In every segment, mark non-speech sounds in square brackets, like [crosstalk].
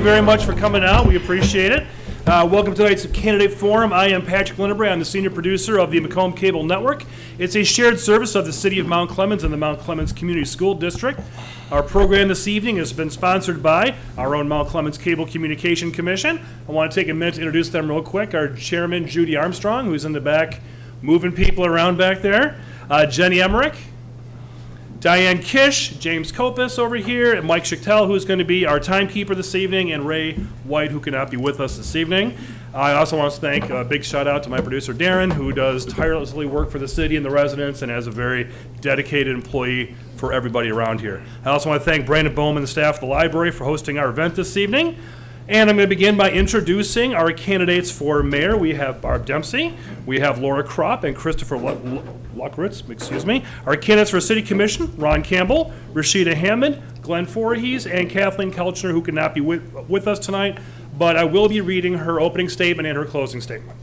you very much for coming out. We appreciate it. Uh, welcome to tonight's candidate forum. I am Patrick Lindenbray. I'm the senior producer of the Macomb Cable Network. It's a shared service of the city of Mount Clemens and the Mount Clemens Community School District. Our program this evening has been sponsored by our own Mount Clemens Cable Communication Commission. I want to take a minute to introduce them real quick. Our chairman, Judy Armstrong, who's in the back moving people around back there. Uh, Jenny Emmerich, Diane Kish, James Kopis over here, and Mike Schachtel, who's going to be our timekeeper this evening, and Ray White, who cannot be with us this evening. I also want to thank a big shout out to my producer Darren, who does tirelessly work for the city and the residents, and as a very dedicated employee for everybody around here. I also want to thank Brandon Bowman and the staff of the library for hosting our event this evening. And I'm going to begin by introducing our candidates for mayor. We have Barb Dempsey, we have Laura Kropp, and Christopher Lu- Luckritz, excuse me. Our candidates for city commission, Ron Campbell, Rashida Hammond, Glenn Voorhees, and Kathleen Kelchner, who cannot be with, with us tonight, but I will be reading her opening statement and her closing statement.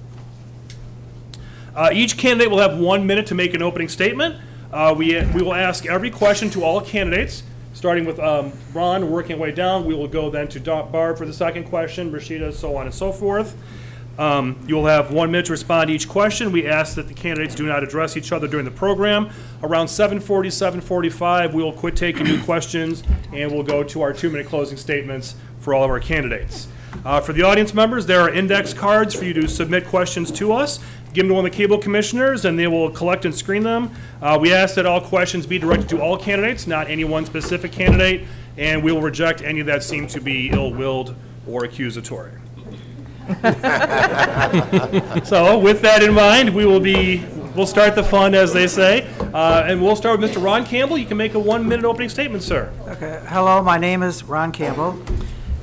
Uh, Each candidate will have one minute to make an opening statement. Uh, We we will ask every question to all candidates, starting with um, Ron, working way down. We will go then to Barb for the second question, Rashida, so on and so forth. Um, You will have one minute to respond to each question. We ask that the candidates do not address each other during the program. Around 7:40, 7:45, we will quit taking new questions, and we'll go to our two-minute closing statements for all of our candidates. Uh, For the audience members, there are index cards for you to submit questions to us. Give them to one of the cable commissioners, and they will collect and screen them. Uh, We ask that all questions be directed to all candidates, not any one specific candidate, and we will reject any that seem to be ill-willed or accusatory. [laughs] So with that in mind, we will be, we'll start the fun, as they say. Uh, And we'll start with Mr. Ron Campbell. You can make a one-minute opening statement, sir. Okay, hello, my name is Ron Campbell.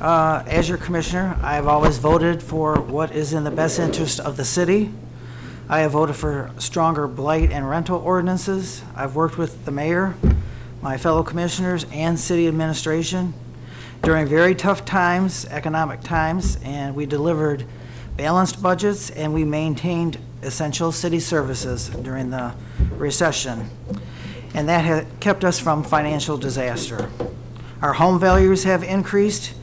Uh, As your commissioner, I have always voted for what is in the best interest of the city. I have voted for stronger blight and rental ordinances. I've worked with the mayor, my fellow commissioners, and city administration during very tough times, economic times, and we delivered balanced budgets and we maintained essential city services during the recession. And that has kept us from financial disaster. Our home values have increased,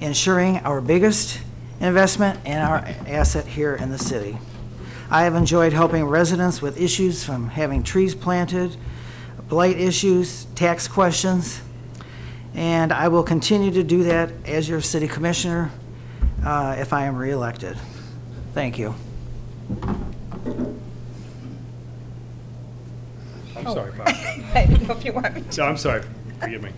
ensuring our biggest investment and our asset here in the city. I have enjoyed helping residents with issues from having trees planted, blight issues, tax questions, and I will continue to do that as your city commissioner uh, if I am reelected. Thank you. I'm sorry, Bob. [laughs] I don't know if you want me to. No, I'm sorry. Forgive me.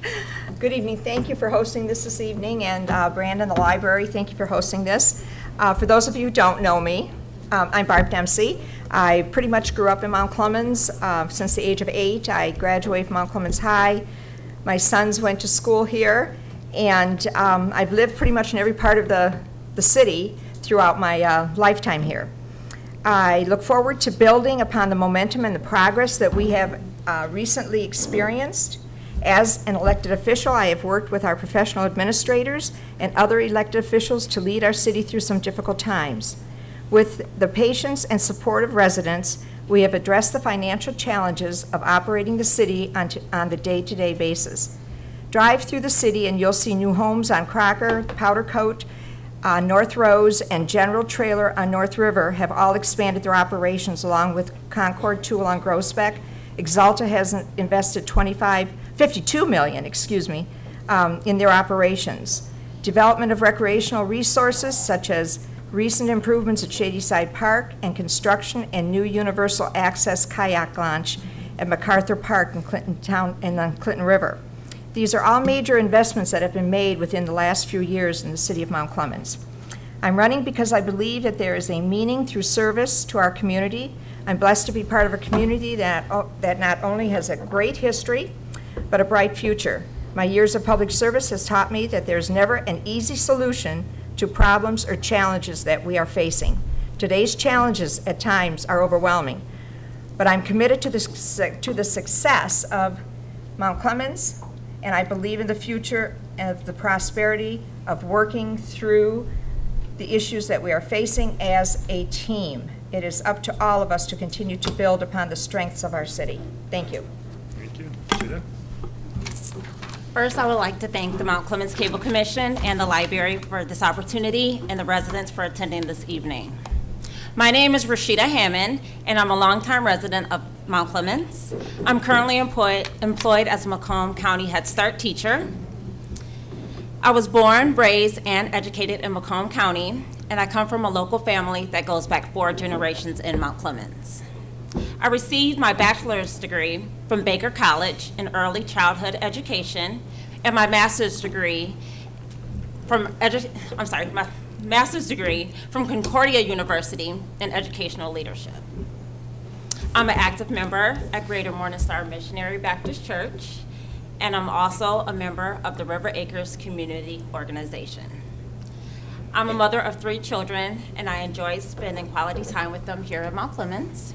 Good evening. Thank you for hosting this this evening, and uh, Brandon, the library, thank you for hosting this. Uh, For those of you who don't know me, um, I'm Barb Dempsey. I pretty much grew up in Mount Clemens uh, since the age of eight. I graduated from Mount Clemens High. My sons went to school here, and um, I've lived pretty much in every part of the the city throughout my uh, lifetime here. I look forward to building upon the momentum and the progress that we have uh, recently experienced. As an elected official, I have worked with our professional administrators and other elected officials to lead our city through some difficult times. With the patience and support of residents, we have addressed the financial challenges of operating the city on to- on the day-to-day basis. Drive through the city and you'll see new homes on Crocker, Powder Coat, uh, North Rose, and General Trailer on North River have all expanded their operations along with Concord Tool on Groesbeck. Axalta has invested 25, 52 million, excuse me, um, in their operations. Development of recreational resources such as recent improvements at Shady Side Park and construction and new universal access kayak launch at MacArthur Park in Clinton Town and on uh, Clinton River. These are all major investments that have been made within the last few years in the city of Mount Clemens. I'm running because I believe that there is a meaning through service to our community. I'm blessed to be part of a community that, oh, that not only has a great history, but a bright future. My years of public service has taught me that there's never an easy solution to problems or challenges that we are facing. Today's challenges at times are overwhelming, but I'm committed to the, to the success of Mount Clemens, and I believe in the future of the prosperity of working through the issues that we are facing as a team. It is up to all of us to continue to build upon the strengths of our city. Thank you. Thank you. First, I would like to thank the Mount Clemens Cable Commission and the library for this opportunity and the residents for attending this evening. My name is Rashida Hammond, and I'm a longtime resident of Mount Clemens. I'm currently employed, employed as a Macomb County Head Start teacher. I was born, raised, and educated in Macomb County, and I come from a local family that goes back four generations in Mount Clemens. I received my bachelor's degree from Baker College in early childhood education and my master's degree from I'm sorry, my master's degree from Concordia University in educational leadership. I'm an active member at Greater Morningstar Missionary Baptist Church, and I'm also a member of the River Acres Community Organization. I'm a mother of three children, and I enjoy spending quality time with them here at Mount Clemens.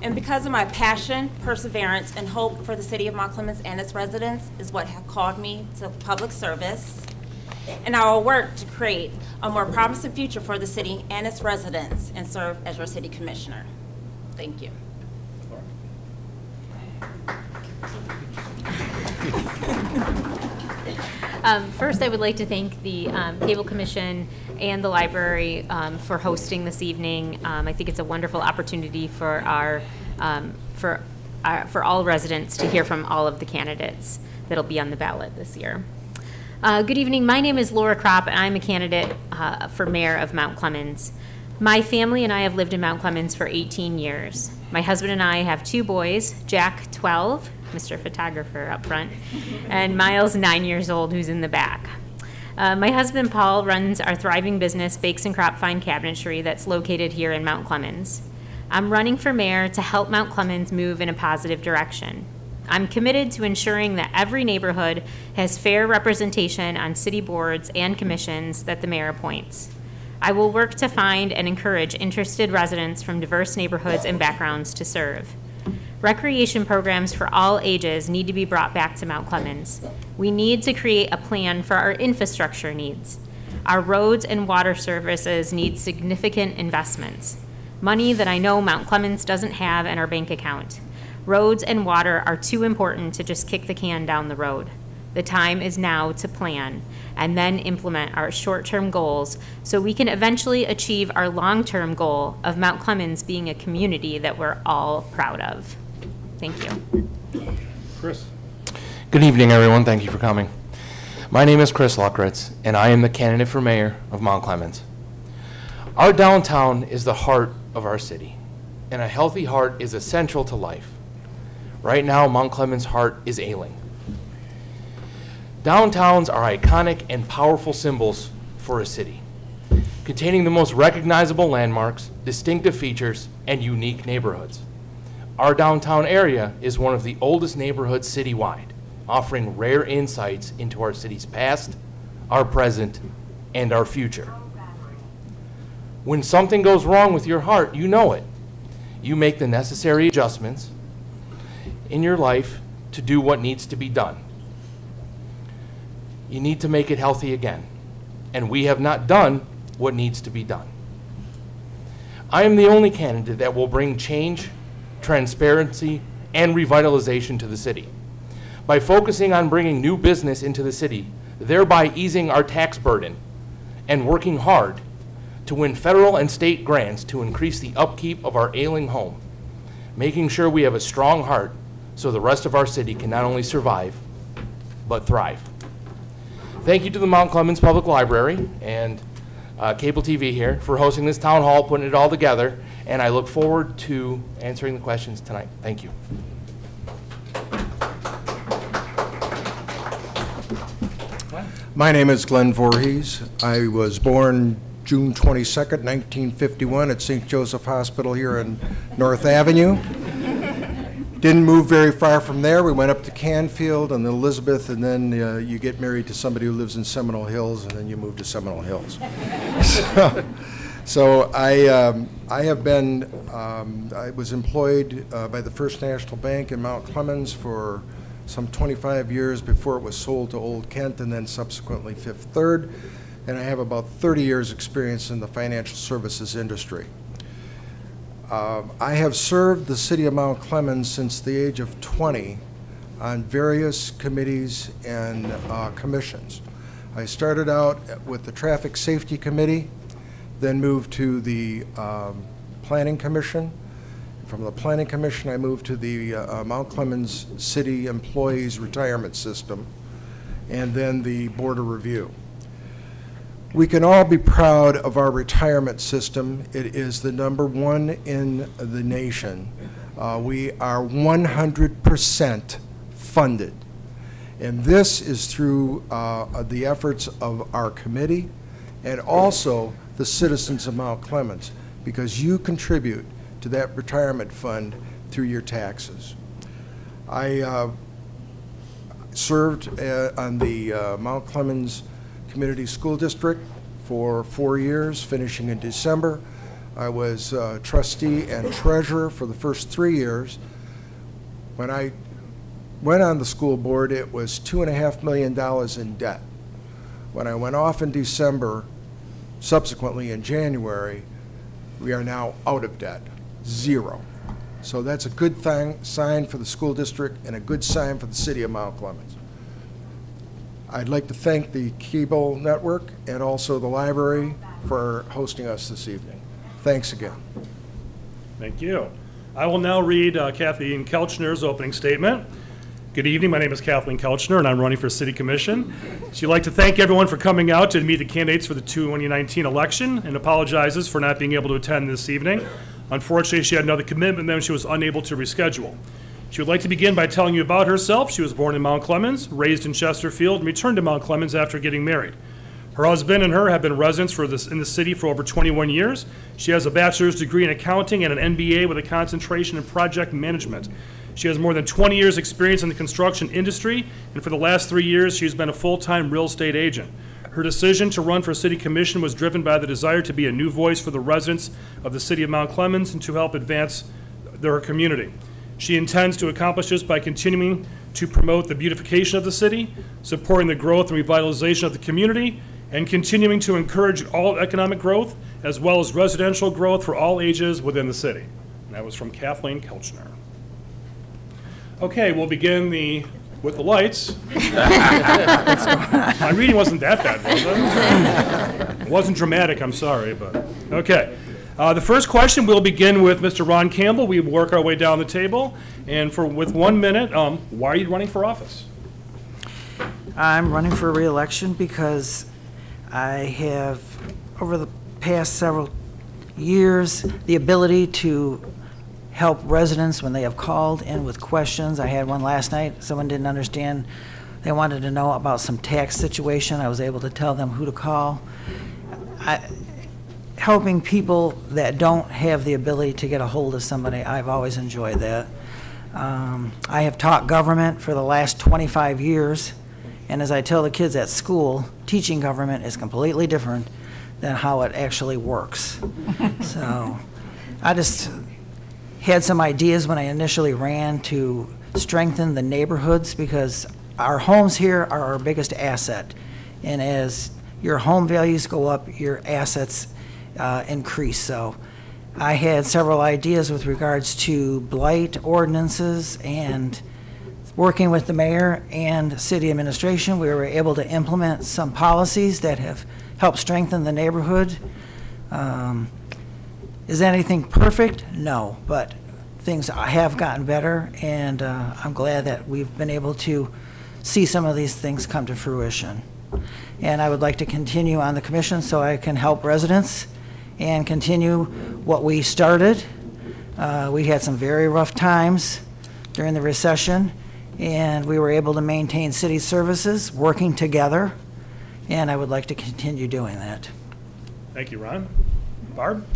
And because of my passion, perseverance, and hope for the city of Mount Clemens and its residents is what have called me to public service. And I will work to create a more promising future for the city and its residents and serve as your city commissioner. Thank you. [laughs] Um, First, I would like to thank the um, Cable Commission and the library um, for hosting this evening. Um, I think it's a wonderful opportunity for our, um, for, our- for all residents to hear from all of the candidates that'll be on the ballot this year. Uh, Good evening, my name is Laura Kropp, and I'm a candidate uh, for mayor of Mount Clemens. My family and I have lived in Mount Clemens for 18 years. My husband and I have two boys, Jack, 12, Mr. Photographer up front, and Miles, nine years old, who's in the back. Uh, my husband Paul runs our thriving business, Bakes and Kropp Fine Cabinetry, that's located here in Mount Clemens. I'm running for mayor to help Mount Clemens move in a positive direction. I'm committed to ensuring that every neighborhood has fair representation on city boards and commissions that the mayor appoints. I will work to find and encourage interested residents from diverse neighborhoods and backgrounds to serve. Recreation programs for all ages need to be brought back to Mount Clemens. We need to create a plan for our infrastructure needs. Our roads and water services need significant investments. Money that I know Mount Clemens doesn't have in our bank account. Roads and water are too important to just kick the can down the road. The time is now to plan and then implement our short-term goals so we can eventually achieve our long-term goal of Mount Clemens being a community that we're all proud of. Thank you. Chris? Good evening, everyone. Thank you for coming. My name is Chris Luckritz, and I am the candidate for mayor of Mount Clemens. Our downtown is the heart of our city, and a healthy heart is essential to life. Right now, Mount Clemens' heart is ailing. Downtowns are iconic and powerful symbols for a city, containing the most recognizable landmarks, distinctive features, and unique neighborhoods. Our downtown area is one of the oldest neighborhoods citywide, offering rare insights into our city's past, our present, and our future. When something goes wrong with your heart, you know it. You make the necessary adjustments in your life to do what needs to be done. You need to make it healthy again. And we have not done what needs to be done. I am the only candidate that will bring change, transparency, and revitalization to the city. By focusing on bringing new business into the city, thereby easing our tax burden, and working hard to win federal and state grants to increase the upkeep of our ailing home, making sure we have a strong heart so the rest of our city can not only survive, but thrive. Thank you to the Mount Clemens Public Library and uh, Cable TV here for hosting this town hall, putting it all together, and I look forward to answering the questions tonight. Thank you. My name is Glenn Voorhees. I was born June 22nd, 1951, at St. Joseph Hospital here in North Avenue. Didn't move very far from there. We went up to Canfield and then Elizabeth, and then uh, you get married to somebody who lives in Seminole Hills, and then you move to Seminole Hills. [laughs] So- So I, um, I have been, um, I was employed uh, by the First National Bank in Mount Clemens for some 25 years before it was sold to Old Kent and then subsequently Fifth Third. And I have about 30 years' experience in the financial services industry. Um, I have served the city of Mount Clemens since the age of 20 on various committees and uh, commissions. I started out with the Traffic Safety Committee, then moved to the um, Planning Commission. From the Planning Commission, I moved to the uh, Mount Clemens City Employees Retirement System, and then the Board of Review. We can all be proud of our retirement system. It is the number one in the nation. Uh, We are 100% funded. And this is through uh, the efforts of our committee and also the citizens of Mount Clemens, because you contribute to that retirement fund through your taxes. I uh, served uh, on the uh, Mount Clemens Community School District for four years, finishing in December. I was uh, trustee and treasurer for the first three years. When I went on the school board, it was two and a half million dollars in debt. When I went off in December, subsequently in January, we are now out of debt, zero. So that's a good thing, sign for the school district and a good sign for the city of Mount Clemens. I'd like to thank the cable network and also the library for hosting us this evening. Thanks again. Thank you. I will now read uh, Kathleen Kelchner's opening statement. Good evening, my name is Kathleen Kelchner, and I'm running for City Commission. She'd like to thank everyone for coming out to meet the candidates for the 2019 election and apologizes for not being able to attend this evening. Unfortunately, she had another commitment, then she was unable to reschedule. She would like to begin by telling you about herself. She was born in Mount Clemens, raised in Chesterfield, and returned to Mount Clemens after getting married. Her husband and her have been residents for this, in the city for over 21 years. She has a bachelor's degree in accounting and an MBA with a concentration in project management. She has more than 20 years' experience in the construction industry, and for the last three years, she has been a full-time real estate agent. Her decision to run for city commission was driven by the desire to be a new voice for the residents of the city of Mount Clemens and to help advance their community. She intends to accomplish this by continuing to promote the beautification of the city, supporting the growth and revitalization of the community, and continuing to encourage all economic growth as well as residential growth for all ages within the city. And that was from Kathleen Kelchner. Okay, we'll begin the, with the lights. [laughs] My reading wasn't that bad, was it? It wasn't dramatic, I'm sorry, but, okay. Uh, The first question, we'll begin with Mr. Ron Campbell. We work our way down the table, and for, with one minute, um, why are you running for office? I'm running for reelection because I have, over the past several years, the ability to help residents when they have called in with questions. I had one last night, someone didn't understand, they wanted to know about some tax situation. I was able to tell them who to call. I- Helping people that don't have the ability to get a hold of somebody, I've always enjoyed that. Um, I have taught government for the last 25 years, and as I tell the kids at school, teaching government is completely different than how it actually works. [laughs] So, I just had some ideas when I initially ran to strengthen the neighborhoods because our homes here are our biggest asset. And as your home values go up, your assets uh, increase. So I had several ideas with regards to blight ordinances and working with the mayor and city administration, we were able to implement some policies that have helped strengthen the neighborhood. Um, Is anything perfect? No, but things have gotten better, and uh, I'm glad that we've been able to see some of these things come to fruition. And I would like to continue on the commission so I can help residents and continue what we started. Uh, We had some very rough times during the recession, and we were able to maintain city services, working together, and I would like to continue doing that. Thank you, Ron. Barb?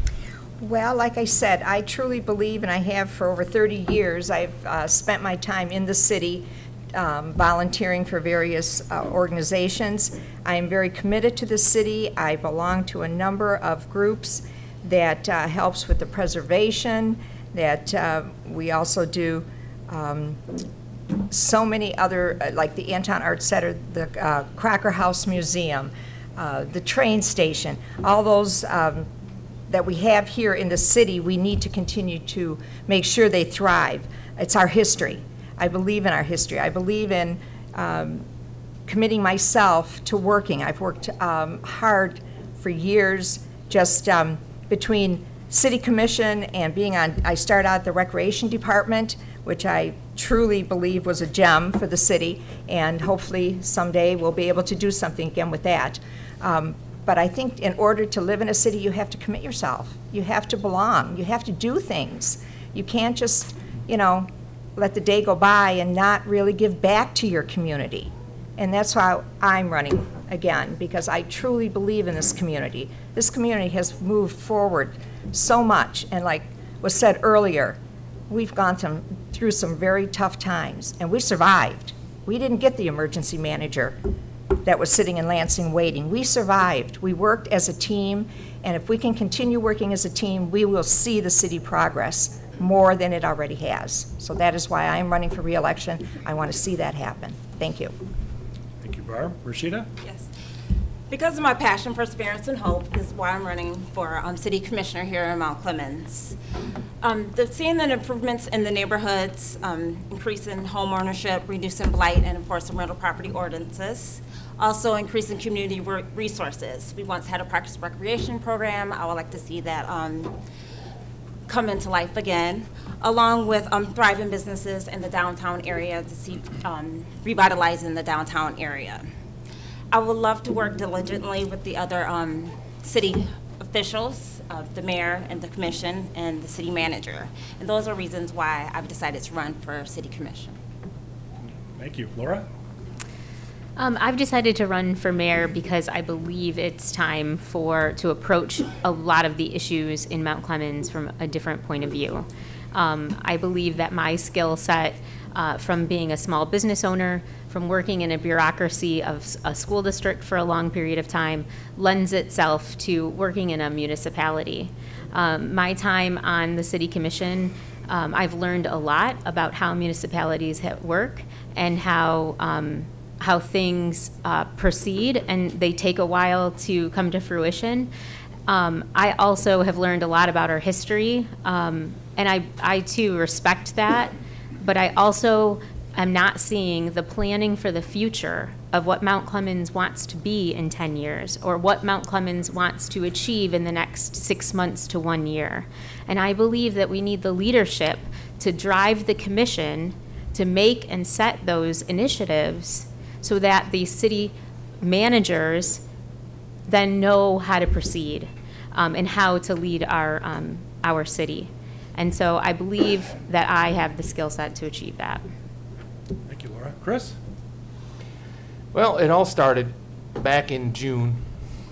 Well, like I said, I truly believe, and I have for over 30 years, I've uh, spent my time in the city um, volunteering for various uh, organizations. I am very committed to the city. I belong to a number of groups that uh, helps with the preservation, that uh, we also do um, so many other, uh, like the Anton Art Center, the uh, Crocker House Museum, uh, the train station, all those um, that we have here in the city, we need to continue to make sure they thrive. It's our history. I believe in our history. I believe in um, committing myself to working. I've worked um, hard for years, just um, between city commission and being on, I started out the recreation department, which I truly believe was a gem for the city, and hopefully someday we'll be able to do something again with that. Um, But I think in order to live in a city, you have to commit yourself. You have to belong. You have to do things. You can't just, you know, let the day go by and not really give back to your community. And that's why I'm running again, because I truly believe in this community. This community has moved forward so much, and like was said earlier, we've gone through, through some very tough times, and we survived. We didn't get the emergency manager that was sitting in Lansing waiting. We survived. We worked as a team, and if we can continue working as a team, we will see the city progress more than it already has. So that is why I'm running for reelection. I want to see that happen. Thank you. Thank you, Barb. Rashida? Yes. Because of my passion for spirits and hope is why I'm running for um, city commissioner here in Mount Clemens. Um, the, seeing the improvements in the neighborhoods, um, increasing home ownership, reducing blight, and enforcing rental property ordinances. Also increasing community resources. We once had a parks recreation program. I would like to see that um, come into life again, along with um, thriving businesses in the downtown area to see um, revitalizing the downtown area. I would love to work diligently with the other um, city officials, uh, the mayor and the commission, and the city manager. And those are reasons why I've decided to run for city commission. Thank you. Laura? Um, I've decided to run for mayor because I believe it's time for, to approach a lot of the issues in Mount Clemens from a different point of view. Um, I believe that my skill set, uh, from being a small business owner, from working in a bureaucracy of a school district for a long period of time, lends itself to working in a municipality. Um, my time on the city commission, um, I've learned a lot about how municipalities work and how um, how things uh, proceed, and they take a while to come to fruition. Um, I also have learned a lot about our history, um, and I, I too respect that, but I also am not seeing the planning for the future of what Mount Clemens wants to be in 10 years, or what Mount Clemens wants to achieve in the next six months to one year. And I believe that we need the leadership to drive the commission to make and set those initiatives so that the city managers then know how to proceed um, and how to lead our, um, our city. And so I believe that I have the skill set to achieve that. Thank you, Laura. Chris? Well, it all started back in June.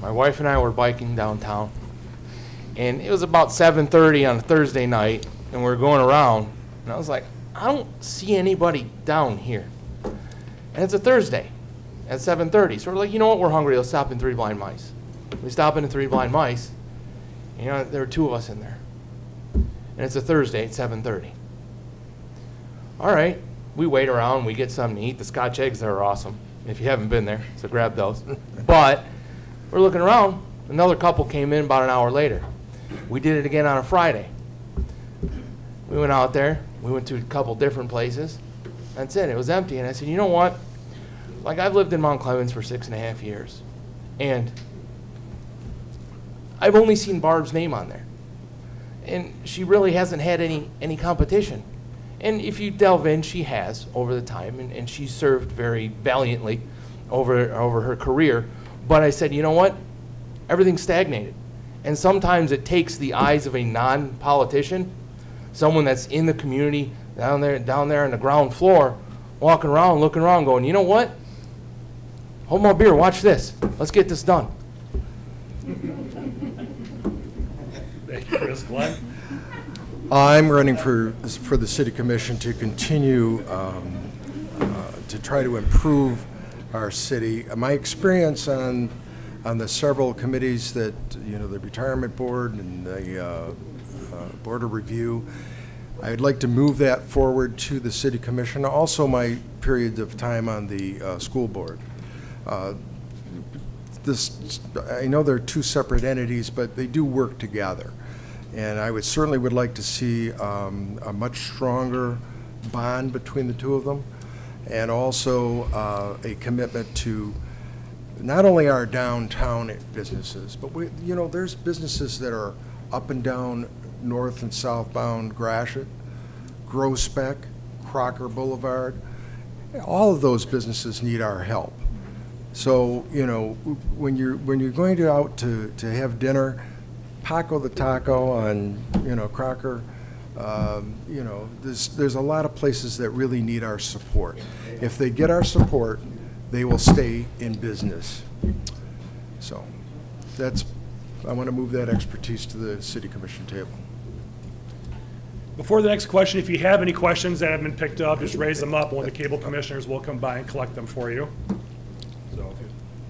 My wife and I were biking downtown, and it was about 7:30 on a Thursday night, and we were going around, and I was like, I don't see anybody down here. And it's a Thursday at 7:30, so we're like, you know what? We're hungry. Let's stop in Three Blind Mice. We stop in Three Blind Mice. You know, there are two of us in there, and it's a Thursday at 7:30. All right, we wait around, we get something to eat. The Scotch eggs are awesome. If you haven't been there, so grab those. [laughs] but we're looking around. Another couple came in about an hour later. We did it again on a Friday. We went out there. We went to a couple different places. That's it. It was empty. And I said, you know what? Like I've lived in Mount Clemens for six and a half years, and I've only seen Barb's name on there, and she really hasn't had any any competition. And if you delve in, she has over the time, and, and she's served very valiantly over over her career. But I said, you know what? Everything's stagnated, and sometimes it takes the eyes of a non-politician, someone that's in the community down there down there on the ground floor, walking around, looking around, going, you know what? Hold my beer. Watch this. Let's get this done. Thank you, Chris. Glenn? I'm running for, for the city commission to continue um, uh, to try to improve our city. My experience on, on the several committees that, you know, the retirement board and the uh, uh, board of review, I'd like to move that forward to the city commission. Also, my periods of time on the uh, school board. Uh, This, I know they're two separate entities, but they do work together. And I would certainly would like to see um, a much stronger bond between the two of them, and also uh, a commitment to not only our downtown businesses, but we, you know, there's businesses that are up and down north and southbound Gratiot, Groesbeck, Crocker Boulevard. All of those businesses need our help. So, you know, when you're, when you're going to out to, to have dinner, Paco the Taco on, you know, Crocker, um, you know, there's, there's a lot of places that really need our support. If they get our support, they will stay in business. So, that's, I want to move that expertise to the city commission table. Before the next question, if you have any questions that have been picked up, just raise them up. One of the cable commissioners will come by and collect them for you. So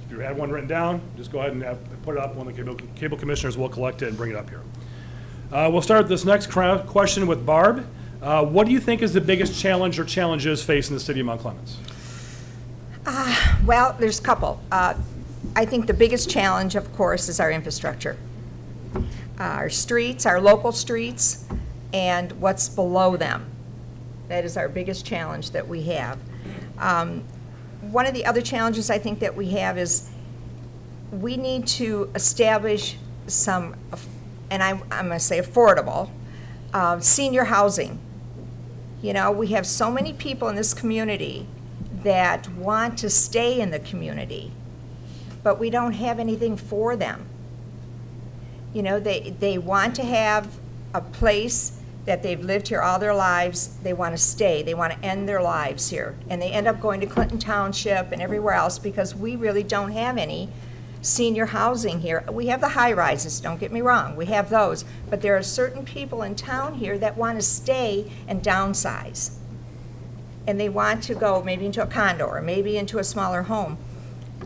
if you- have one written down, just go ahead and have- put it up. One of the cable cable commissioners will collect it and bring it up here. Uh, We'll start this next question with Barb. Uh, What do you think is the biggest challenge or challenges facing the city of Mount Clemens? Well, there's a couple. Uh, I think the biggest challenge, of course, is our infrastructure. Our streets, our local streets, and what's below them. That is our biggest challenge that we have. Um, One of the other challenges I think that we have is we need to establish some, and I'm, I'm going to say affordable, uh, senior housing. You know, we have so many people in this community that want to stay in the community, but we don't have anything for them. You know, they, they want to have a place that they've lived here all their lives, they want to stay, they want to end their lives here. And they end up going to Clinton Township and everywhere else because we really don't have any senior housing here. We have the high rises, don't get me wrong, we have those. But there are certain people in town here that want to stay and downsize. And they want to go maybe into a condo or maybe into a smaller home.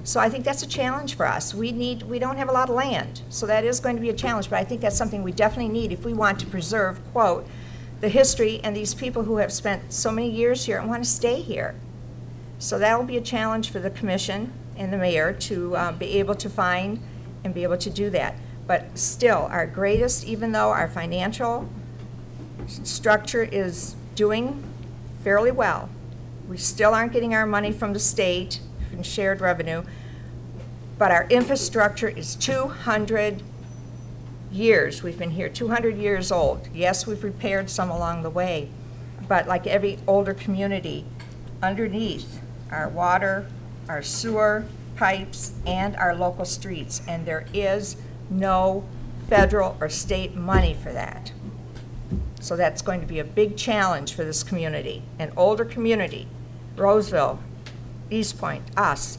So I think that's a challenge for us. We need, we don't have a lot of land, so that is going to be a challenge, but I think that's something we definitely need if we want to preserve, quote, the history and these people who have spent so many years here and want to stay here. So that will be a challenge for the commission and the mayor to uh, be able to find and be able to do that. But still, our greatest, even though our financial structure is doing fairly well, we still aren't getting our money from the state, from shared revenue, but our infrastructure is 200 years. We've been here 200 years old. Yes, we've repaired some along the way, but like every older community, underneath our water, our sewer pipes, and our local streets, and there is no federal or state money for that. So that's going to be a big challenge for this community, an older community, Roseville, Eastpointe, us.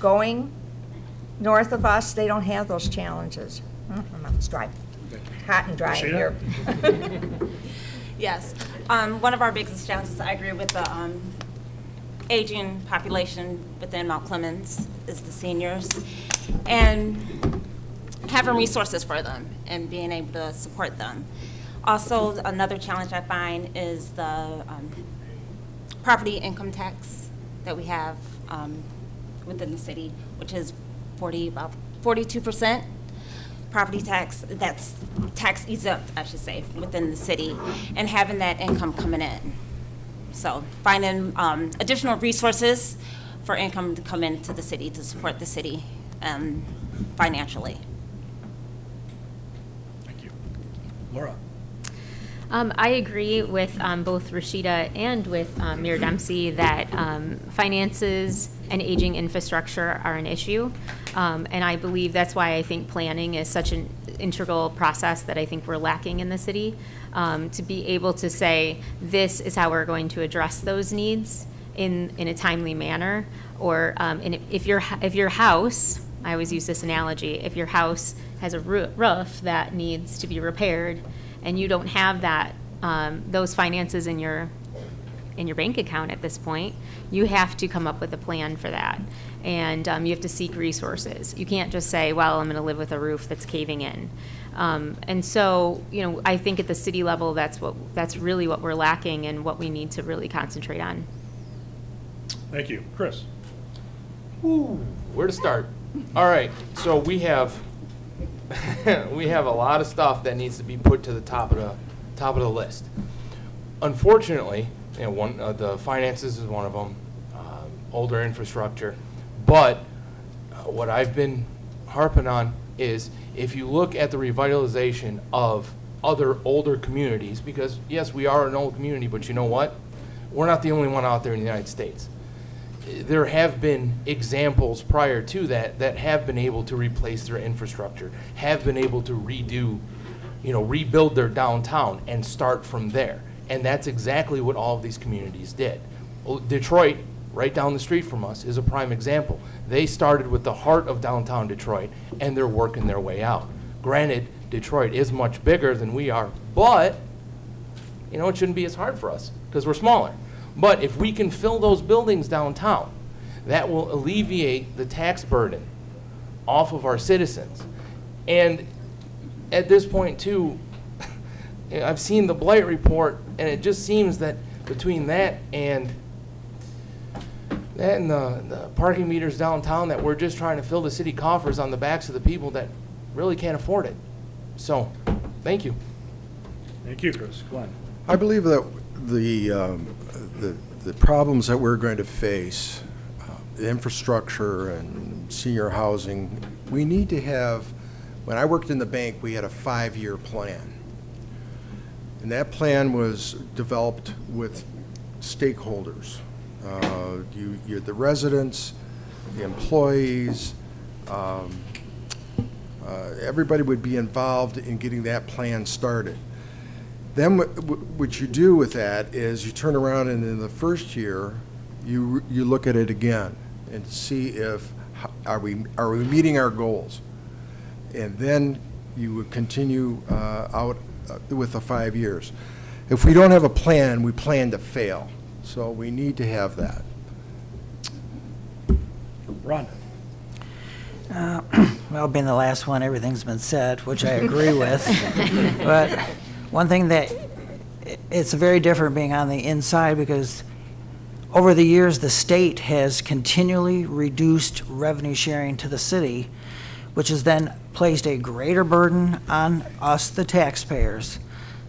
Going north of us, they don't have those challenges. Mm, It's dry, hot and dry in here. [laughs] Yes. Um, One of our biggest challenges, I agree with the um, aging population within Mount Clemens is the seniors. And having resources for them and being able to support them. Also, another challenge I find is the um, property income tax that we have um, within the city, which is 40, about 42% property tax, that's tax exempt, I should say, within the city, and having that income coming in. So finding um, additional resources for income to come into the city to support the city um, financially. Thank you. Laura? Um, I agree with um, both Rashida and with um, Mayor Dempsey that um, finances and aging infrastructure are an issue. Um, and I believe that's why I think planning is such an integral process that I think we're lacking in the city. Um, to be able to say, this is how we're going to address those needs in, in a timely manner. Or if your, if your house, I always use this analogy, if your house has a roof that needs to be repaired, and you don't have that, um, those finances in your, in your bank account at this point, you have to come up with a plan for that. And um, you have to seek resources. You can't just say, well, I'm going to live with a roof that's caving in. Um, and so, you know, I think at the city level, that's what, that's really what we're lacking and what we need to really concentrate on. Thank you. Chris? Ooh, Where to start? All right, so we have, [laughs] we have a lot of stuff that needs to be put to the top of the, top of the list. Unfortunately, You know, one, uh, the finances is one of them, um, older infrastructure. But uh, what I've been harping on is if you look at the revitalization of other older communities, because yes, we are an old community, but you know what? We're not the only one out there in the United States. There have been examples prior to that that have been able to replace their infrastructure, have been able to redo, you know, rebuild their downtown and start from there. And that's exactly what all of these communities did. Detroit, right down the street from us, is a prime example. They started with the heart of downtown Detroit, and they're working their way out. Granted, Detroit is much bigger than we are, but, you know, it shouldn't be as hard for us, because we're smaller. But if we can fill those buildings downtown, that will alleviate the tax burden off of our citizens. And at this point, too, [laughs] I've seen the blight report, and it just seems that between that and that and the, the parking meters downtown, that we're just trying to fill the city coffers on the backs of the people that really can't afford it. So, thank you. Thank you, Chris. Glenn? I believe that the, um, the, the problems that we're going to face, uh, the infrastructure and senior housing, we need to have, when I worked in the bank, we had a five-year plan. And that plan was developed with stakeholders. Uh, You, you're the residents, the employees, um, uh, everybody would be involved in getting that plan started. Then what- what you do with that is you turn around and in the first year, you, you look at it again and see if, are we, are we meeting our goals? And then you would continue uh, out uh, with the five years. If we don't have a plan, we plan to fail. So we need to have that. Ron? [clears throat] Well, being the last one, everything's been said, which I agree with. [laughs] But one thing that, it's very different being on the inside because over the years, the state has continually reduced revenue sharing to the city, which has then placed a greater burden on us, the taxpayers.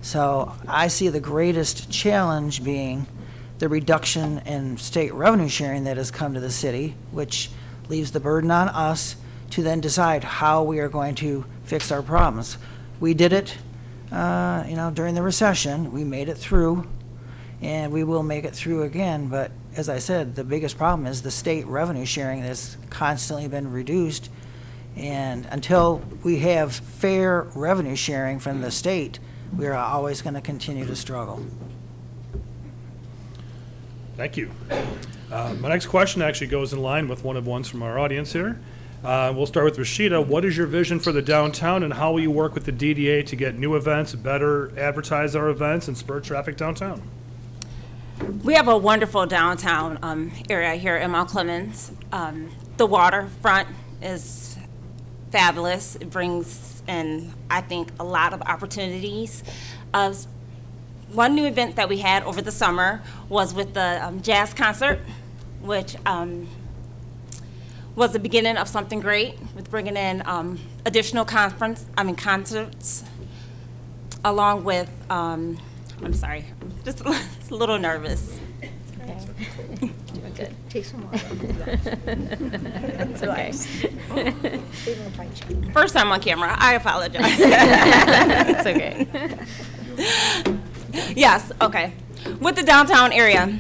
So I see the greatest challenge being the reduction in state revenue sharing that has come to the city, which leaves the burden on us to then decide how we are going to fix our problems. We did it, uh, you know, during the recession. We made it through, and we will make it through again. But as I said, the biggest problem is the state revenue sharing that's constantly been reduced. And until we have fair revenue sharing from the state, we are always going to continue to struggle. Thank you. Uh, My next question actually goes in line with one of ones from our audience here. Uh, We'll start with Rashida. What is your vision for the downtown, and how will you work with the DDA to get new events, better advertise our events, and spur traffic downtown? We have a wonderful downtown um, area here in Mount Clemens. Um, The waterfront is fabulous. It brings in, I think, a lot of opportunities. Uh, One new event that we had over the summer was with the um, jazz concert, which um, was the beginning of something great with bringing in um, additional conference, I mean concerts, along with, um, I'm sorry, [laughs] just a li- just a little nervous. Take some water. It's okay. They won't bite you. First time on camera, I apologize. [laughs] It's okay. Yes, okay. With the downtown area,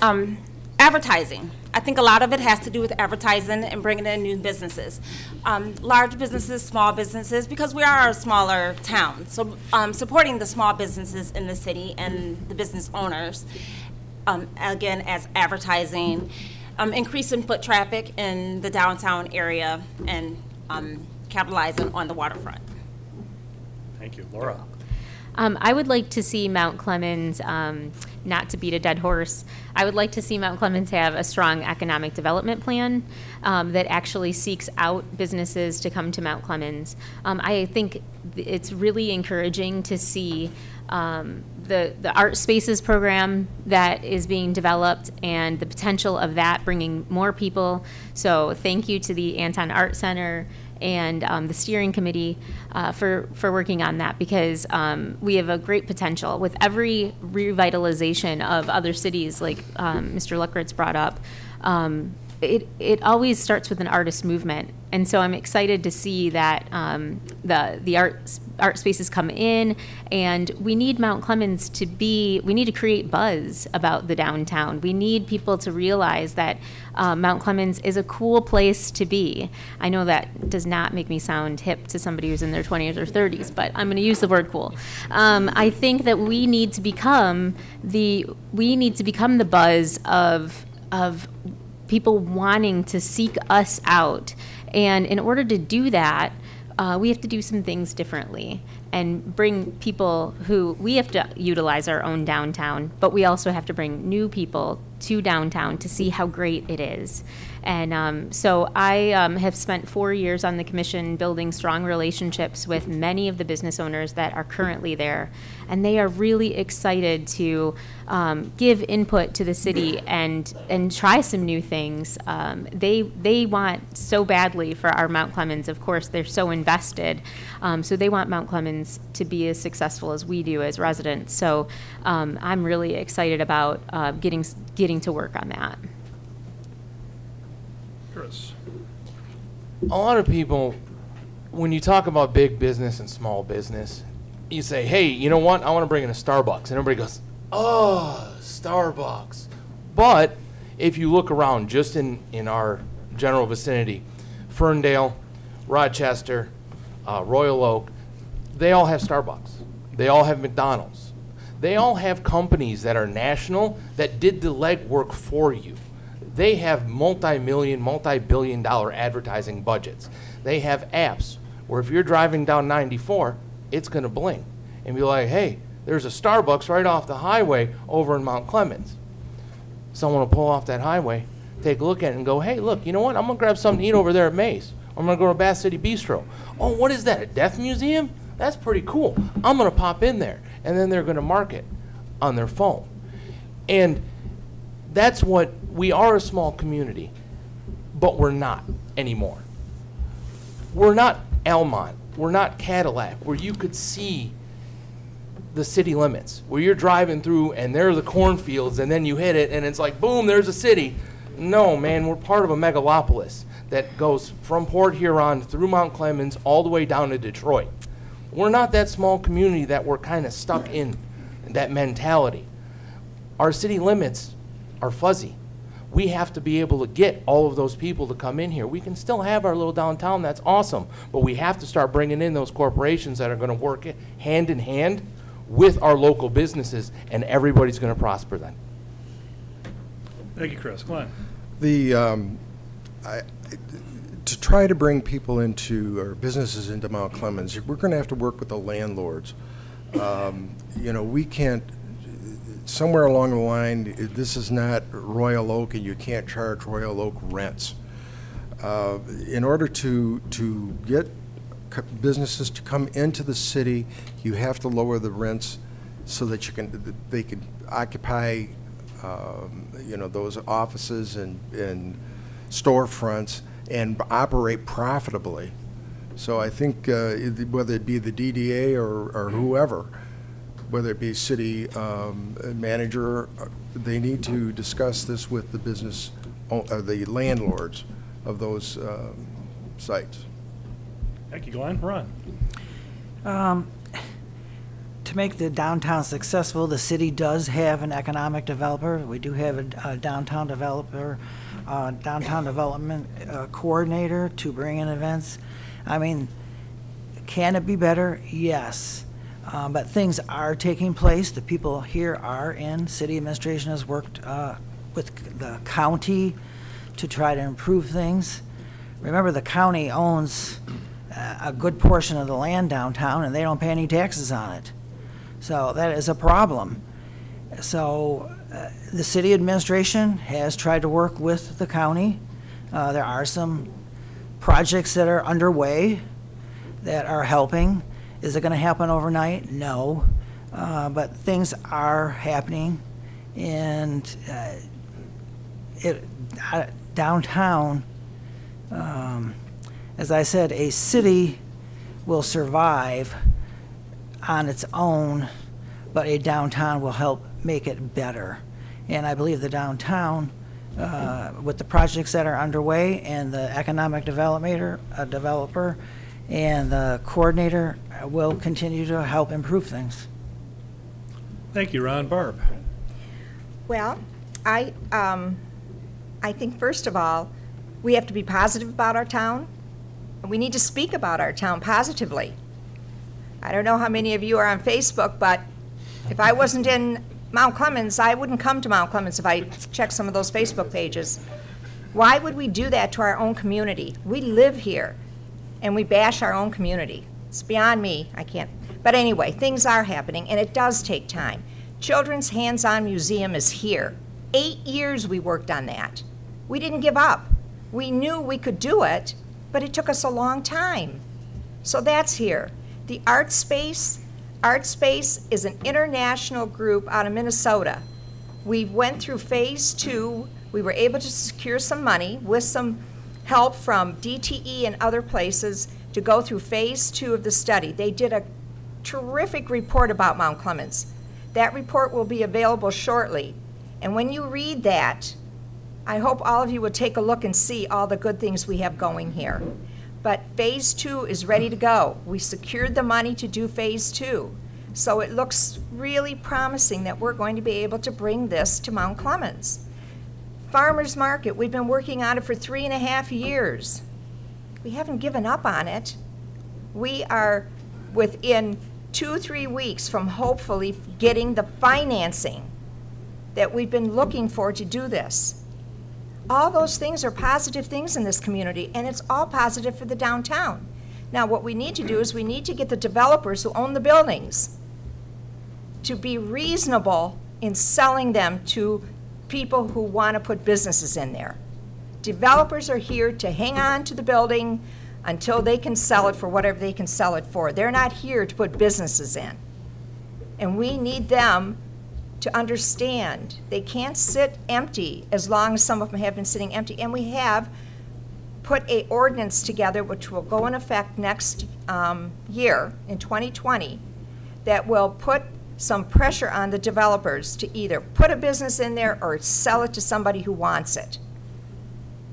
um, advertising. I think a lot of it has to do with advertising and bringing in new businesses. Um, large businesses, small businesses, because we are a smaller town. So, um, supporting the small businesses in the city and the business owners, um, again, as advertising, um, increasing foot traffic in the downtown area and, um, capitalizing on the waterfront. Thank you. Laura? Um, I would like to see Mount Clemens, um, not to beat a dead horse, I would like to see Mount Clemens have a strong economic development plan um, that actually seeks out businesses to come to Mount Clemens. Um, I think it's really encouraging to see um, the, the art spaces program that is being developed and the potential of that bringing more people. So thank you to the Anton Art Center and um, the steering committee uh, for, for working on that because um, we have a great potential with every revitalization of other cities, like um, Mr. Luckritz brought up. Um, it, it always starts with an artist movement. And so I'm excited to see that um, the, the art, art spaces come in, and we need Mount Clemens to be, we need to create buzz about the downtown. We need people to realize that uh, Mount Clemens is a cool place to be. I know that does not make me sound hip to somebody who's in their 20s or 30s, but I'm going to use the word cool. Um, I think that we need to become the, we need to become the buzz of, of people wanting to seek us out. And in order to do that, uh, we have to do some things differently and bring people who we have to utilize our own downtown, but we also have to bring new people to downtown to see how great it is. And um, so I um, have spent four years on the commission building strong relationships with many of the business owners that are currently there. And they are really excited to um, give input to the city and, and try some new things. Um, they, they want so badly for our Mount Clemens. Of course, they're so invested. Um, so they want Mount Clemens to be as successful as we do as residents. So um, I'm really excited about uh, getting, getting to work on that. Chris? a lot of people, when you talk about big business and small business, you say, hey, you know what? I want to bring in a Starbucks. And everybody goes, oh, Starbucks. But if you look around just in, in our general vicinity, Ferndale, Rochester, uh, Royal Oak, they all have Starbucks. They all have McDonald's. They all have companies that are national that did the legwork for you. They have multi-million, multi-billion dollar advertising budgets. They have apps where if you're driving down 94, it's going to blink and be like, hey, there's a Starbucks right off the highway over in Mount Clemens. Someone will pull off that highway, take a look at it and go, hey, look, you know what? I'm going to grab something to eat over there at Mace. I'm going to go to Bath City Bistro. Oh, what is that? A death museum? That's pretty cool. I'm going to pop in there. And then they're going to mark it on their phone. And that's what we are a small community, but we're not anymore. We're not Almont. We're not Cadillac, where you could see the city limits, where you're driving through and there are the cornfields, and then you hit it, and it's like, boom, there's a city. No, man, we're part of a megalopolis that goes from Port Huron through Mount Clemens all the way down to Detroit. We're not that small community that we're kind of stuck in that mentality. Our city limits are fuzzy. We have to be able to get all of those people to come in here. We can still have our little downtown, that's awesome, but we have to start bringing in those corporations that are going to work hand in hand with our local businesses, and everybody's going to prosper then. Thank you, Chris. Glenn? The, um, I, to try to bring people into, or businesses into Mount Clemens, we're going to have to work with the landlords. Um, You know, we can't, somewhere along the line, this is not Royal Oak and you can't charge Royal Oak rents. Uh, In order to, to get businesses to come into the city, you have to lower the rents so that you can, they can occupy, um, you know, those offices and, and storefronts and operate profitably. So I think uh, whether it be the DDA or, or whoever, whether it be city um, manager, uh, they need to discuss this with the business, o- uh, the landlords of those um, sites. Thank you, Glenn. Ron? Um, To make the downtown successful, the city does have an economic developer. We do have a a downtown developer, uh, downtown development uh, coordinator to bring in events. I mean, can it be better? Yes. Uh, But things are taking place. The people here are in. City administration has worked uh, with the county to try to improve things. Remember, the county owns uh, a good portion of the land downtown, and they don't pay any taxes on it. So that is a problem. So the city administration has tried to work with the county. Uh, There are some projects that are underway that are helping. Is it going to happen overnight? No. Uh, But things are happening, and uh, it, uh, downtown um, As I said, a city will survive on its own, but a downtown will help make it better. And I believe the downtown, uh, with the projects that are underway and the economic developer, uh, developer and the coordinator uh, will continue to help improve things. Thank you, Ron. Barb? Well, I, um, I think first of all, we have to be positive about our town. We need to speak about our town positively. I don't know how many of you are on Facebook, but if I wasn't in Mount Clemens, I wouldn't come to Mount Clemens if I checked some of those Facebook pages. Why would we do that to our own community? We live here, and we bash our own community. It's beyond me. I can't. But anyway, things are happening, and it does take time. Children's Hands-On Museum is here. Eight years we worked on that. We didn't give up. We knew we could do it, but it took us a long time. So that's here. The Art Space, Art Space is an international group out of Minnesota. We went through phase two. We were able to secure some money with some help from DTE and other places to go through phase two of the study. They did a terrific report about Mount Clemens. That report will be available shortly. And when you read that, I hope all of you will take a look and see all the good things we have going here. But phase two is ready to go. We secured the money to do phase two. So it looks really promising that we're going to be able to bring this to Mount Clemens. Farmers Market, we've been working on it for three and a half years. We haven't given up on it. We are within two, three weeks from hopefully getting the financing that we've been looking for to do this. All those things are positive things in this community, and it's all positive for the downtown. Now, what we need to do is we need to get the developers who own the buildings to be reasonable in selling them to people who want to put businesses in there. Developers are here to hang on to the building until they can sell it for whatever they can sell it for. They're not here to put businesses in. And we need them to understand they can't sit empty as long as some of them have been sitting empty. And we have put a ordinance together which will go in effect next um, year in 2020 that will put some pressure on the developers to either put a business in there or sell it to somebody who wants it.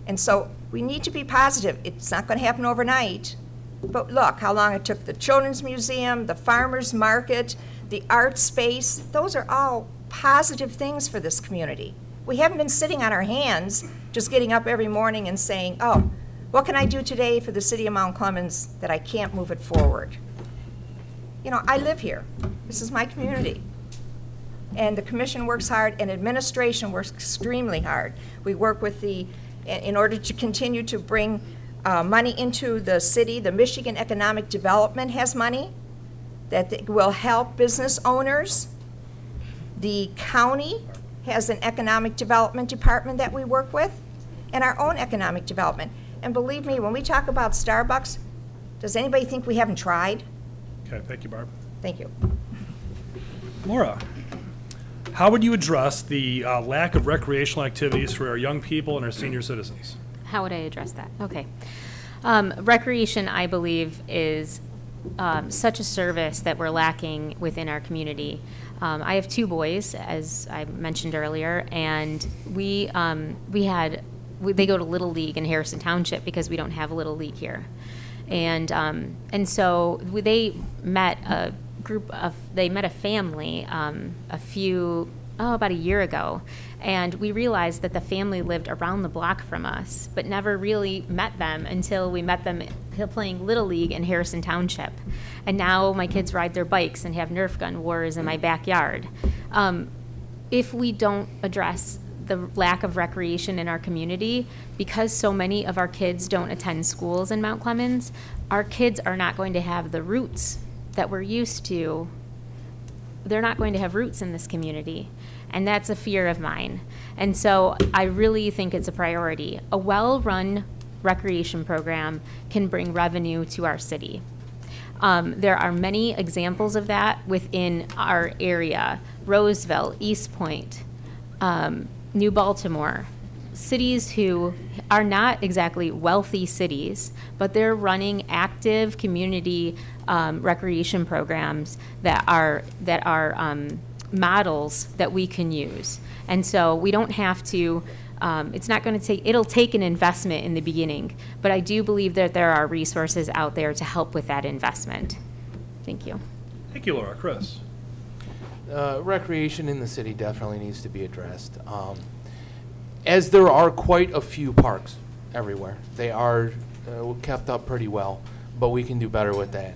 And so we need to be positive. It's not going to happen overnight. But look how long it took the Children's Museum, the Farmers Market, the art space. Those are all positive things for this community. We haven't been sitting on our hands, just getting up every morning and saying, oh, what can I do today for the city of Mount Clemens that I can't move it forward? You know, I live here. This is my community. And the commission works hard, and administration works extremely hard. We work with the, in order to continue to bring uh, money into the city, the Michigan Economic Development has money that th- will help business owners. The county has an economic development department that we work with, and our own economic development. And believe me, when we talk about Starbucks, does anybody think we haven't tried? Okay, thank you, Barb. Thank you. Laura, how would you address the uh, lack of recreational activities for our young people and our senior citizens? How would I address that? Okay. Um, recreation, I believe, is um, such a service that we're lacking within our community. Um, I have two boys, as I mentioned earlier, and we um, we had we, they go to Little League in Harrison Township because we don't have a Little League here, and um, and so we- they met a group of they met a family um, a few oh about a year ago and we realized that the family lived around the block from us but never really met them until we met them playing little league in harrison township and now my kids ride their bikes and have nerf gun wars in my backyard um, if we don't address the lack of recreation in our community, because so many of our kids don't attend schools in Mount Clemens, our kids are not going to have the roots that we're used to. They're not going to have roots in this community. And that's a fear of mine. And so I really think it's a priority. A well run recreation program can bring revenue to our city. Um, there are many examples of that within our area Roseville, Eastpointe, um, New Baltimore, cities who are not exactly wealthy cities, but they're running active community um, recreation programs that are that are um, models that we can use. And so we don't have to. Um, it's not going to take. It'll take an investment in the beginning, but I do believe that there are resources out there to help with that investment. Thank you. Thank you, Laura. Chris? Uh, recreation in the city definitely needs to be addressed. Um, as there are quite a few parks everywhere, they are uh, kept up pretty well, but we can do better with that.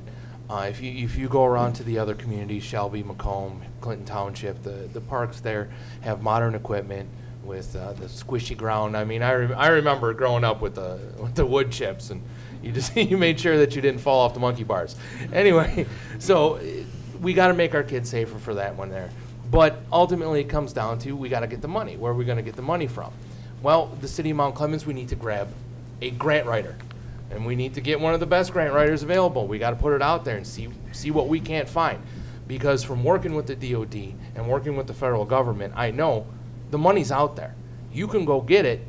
Uh, if you if you go around to the other communities, Shelby, Macomb, Clinton Township, the the parks there have modern equipment with uh, the squishy ground. I mean, I, rem- I remember growing up with the [laughs] with the wood chips and. You just [laughs] you made sure that you didn't fall off the monkey bars. Anyway, [laughs] so uh, we got to make our kids safer for that one there. But ultimately, it comes down to we got to get the money. Where are we going to get the money from? Well, the city of Mount Clemens, we need to grab a grant writer, and we need to get one of the best grant writers available. We got to put it out there and see see what we can't find, because from working with the DoD and working with the federal government, I know the money's out there. You can go get it,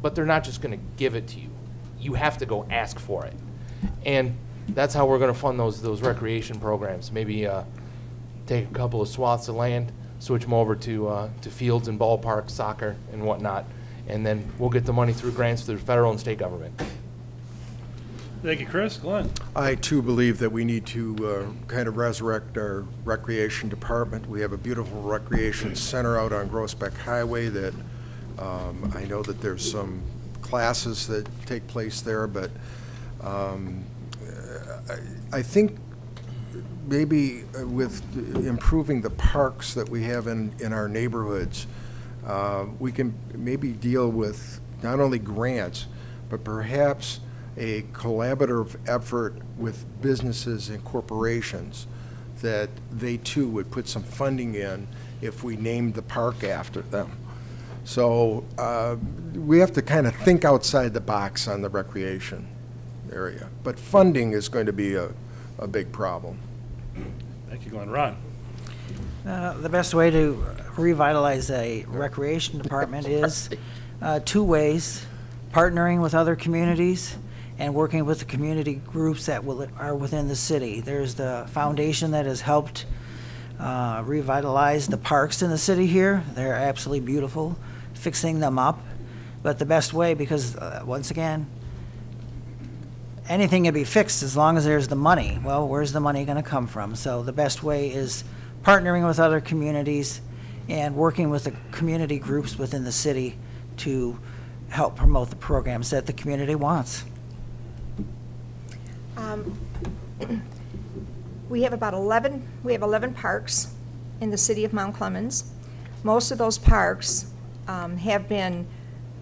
but they're not just going to give it to you. You have to go ask for it, and that's how we're going to fund those those recreation programs. Maybe uh, take a couple of swaths of land, switch them over to uh, to fields and ballparks, soccer and whatnot, and then we'll get the money through grants through the federal and state government. Thank you, Chris. Glenn? I too believe that we need to uh, kind of resurrect our recreation department. We have a beautiful recreation center out on Groesbeck Highway that, um, I know that there's some classes that take place there, but um, I I think maybe with improving the parks that we have in, in our neighborhoods, uh, we can maybe deal with not only grants, but perhaps a collaborative effort with businesses and corporations that they too would put some funding in if we named the park after them. So uh, we have to kind of think outside the box on the recreation area. But funding is going to be a, a big problem. Thank you, Glenn. Ron? Uh, The best way to revitalize a recreation department is uh, two ways, partnering with other communities and working with the community groups that will, are within the city. There's the foundation that has helped uh, revitalize the parks in the city here. They're absolutely beautiful, fixing them up. But the best way, because, uh, once again, anything can be fixed as long as there's the money. Well, where's the money going to come from? So the best way is partnering with other communities and working with the community groups within the city to help promote the programs that the community wants. Um, We have about 11, we have 11 parks in the city of Mount Clemens. Most of those parks um, have been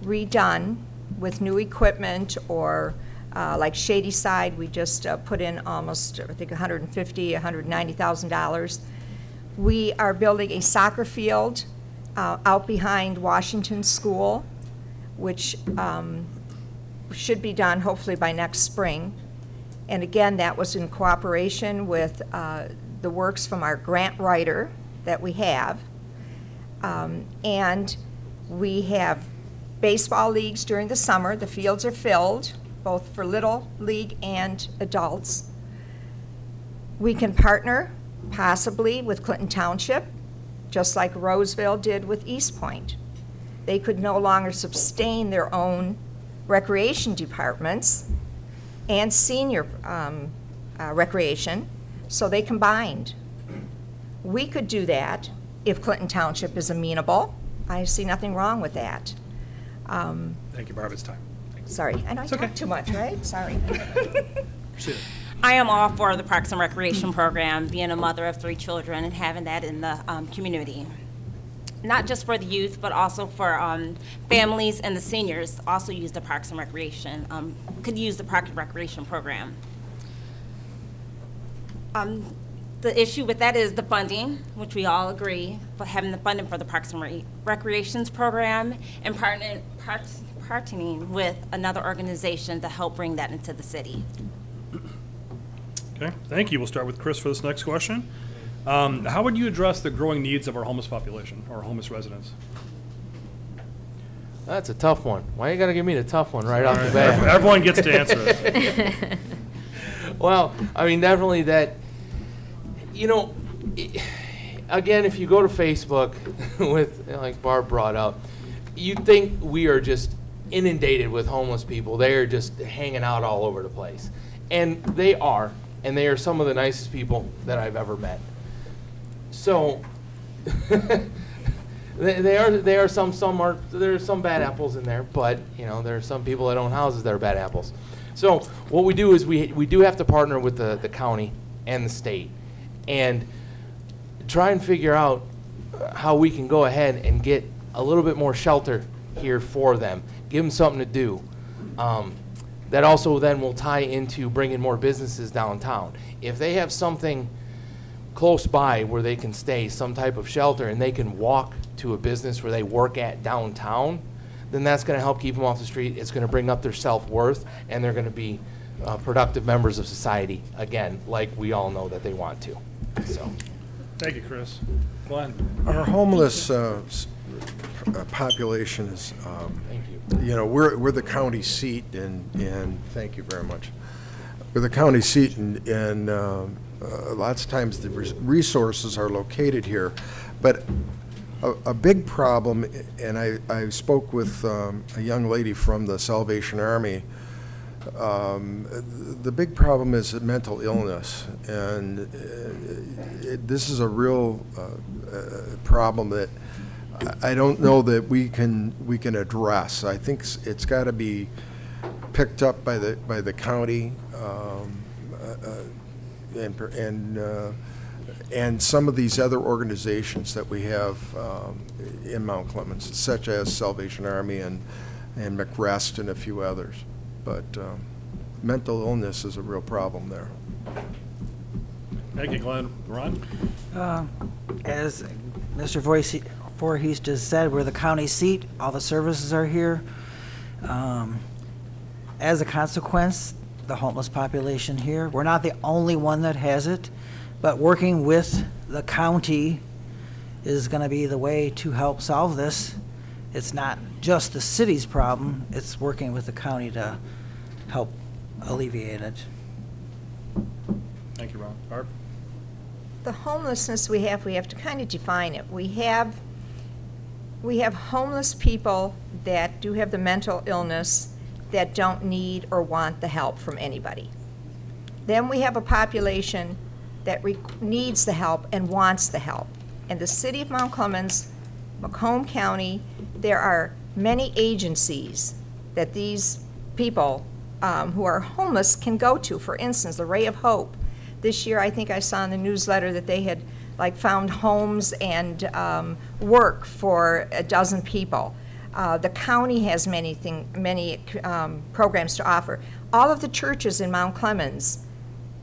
redone with new equipment or, uh, like Shady Side, we just uh, put in almost, I think, 150, 190,000 dollars. We are building a soccer field uh, out behind Washington School, which um, should be done hopefully by next spring. And again, that was in cooperation with uh, the works from our grant writer that we have. Um, And we have baseball leagues during the summer. The fields are filled, both for Little League and adults. We can partner possibly with Clinton Township, just like Roseville did with Eastpointe. They could no longer sustain their own recreation departments and senior um, uh, recreation, so they combined. We could do that if Clinton Township is amenable. I see nothing wrong with that. Um, Thank you, Barb. It's time. Sorry, I know I It's okay. talk too much, right? Sorry. Proceed. [laughs] I am all for the Parks and Recreation Program, being a mother of three children and having that in the um, community. Not just for the youth, but also for um, families and the seniors also use the Parks and Recreation, um, could use the Park and Recreation Program. Um, The issue with that is the funding, which we all agree, but having the funding for the Parks and Re- Recreations Program and partnering, part- partnering with another organization to help bring that into the city. Okay, thank you. We'll start with Chris for this next question. Um, How would you address the growing needs of our homeless population, our homeless residents? That's a tough one. Why you gotta give me the tough one right off the bat? Everyone gets to answer it. [laughs] Well, I mean, definitely that, you know, i- again, if you go to Facebook [laughs] with, like Barb brought up, you think we are just inundated with homeless people. They are just hanging out all over the place. And they are, and they are some of the nicest people that I've ever met. So, [laughs] they, are, they are some, some are, there are some bad apples in there, but, you know, there are some people that own houses that are bad apples. So what we do is we, we do have to partner with the, the county and the state and try and figure out how we can go ahead and get a little bit more shelter here for them, give them something to do. Um, that also then will tie into bringing more businesses downtown. If they have something close by where they can stay, some type of shelter, and they can walk to a business where they work at downtown, then that's gonna help keep them off the street, it's gonna bring up their self-worth, and they're gonna be uh, productive members of society, again, like we all know that they want to, so. Thank you, Chris. Glenn? Our homeless uh, uh, population is, um, Thank you. you know, we're, we're the county seat and, and, thank you very much. We're the county seat and, and um, uh, lots of times the res- resources are located here. But a, a big problem, and I, I spoke with um, a young lady from the Salvation Army, um, the big problem is mental illness, and uh, it, this is a real uh, uh, problem that I don't know that we can we can address. I think it's got to be picked up by the by the county um, uh, and and uh, and some of these other organizations that we have um, in Mount Clemens, such as Salvation Army and and McRest and a few others. But um, mental illness is a real problem there. Thank you, Glenn. Ron? Uh, As Mr. Voorhees- Voorhees just said, we're the county seat, all the services are here. Um, As a consequence, the homeless population here, we're not the only one that has it, but working with the county is going to be the way to help solve this. It's not just the city's problem, it's working with the county to help alleviate it. Thank you, Ron. Barb? The homelessness we have, we have to kind of define it. We have, we have homeless people that do have the mental illness that don't need or want the help from anybody. Then we have a population that needs the help and wants the help. In the city of Mount Clemens, Macomb County, there are many agencies that these people um, who are homeless can go to. For instance, the Ray of Hope. This year, I think I saw in the newsletter that they had like found homes and um, work for a dozen people. Uh, the county has many thing, many um, programs to offer. All of the churches in Mount Clemens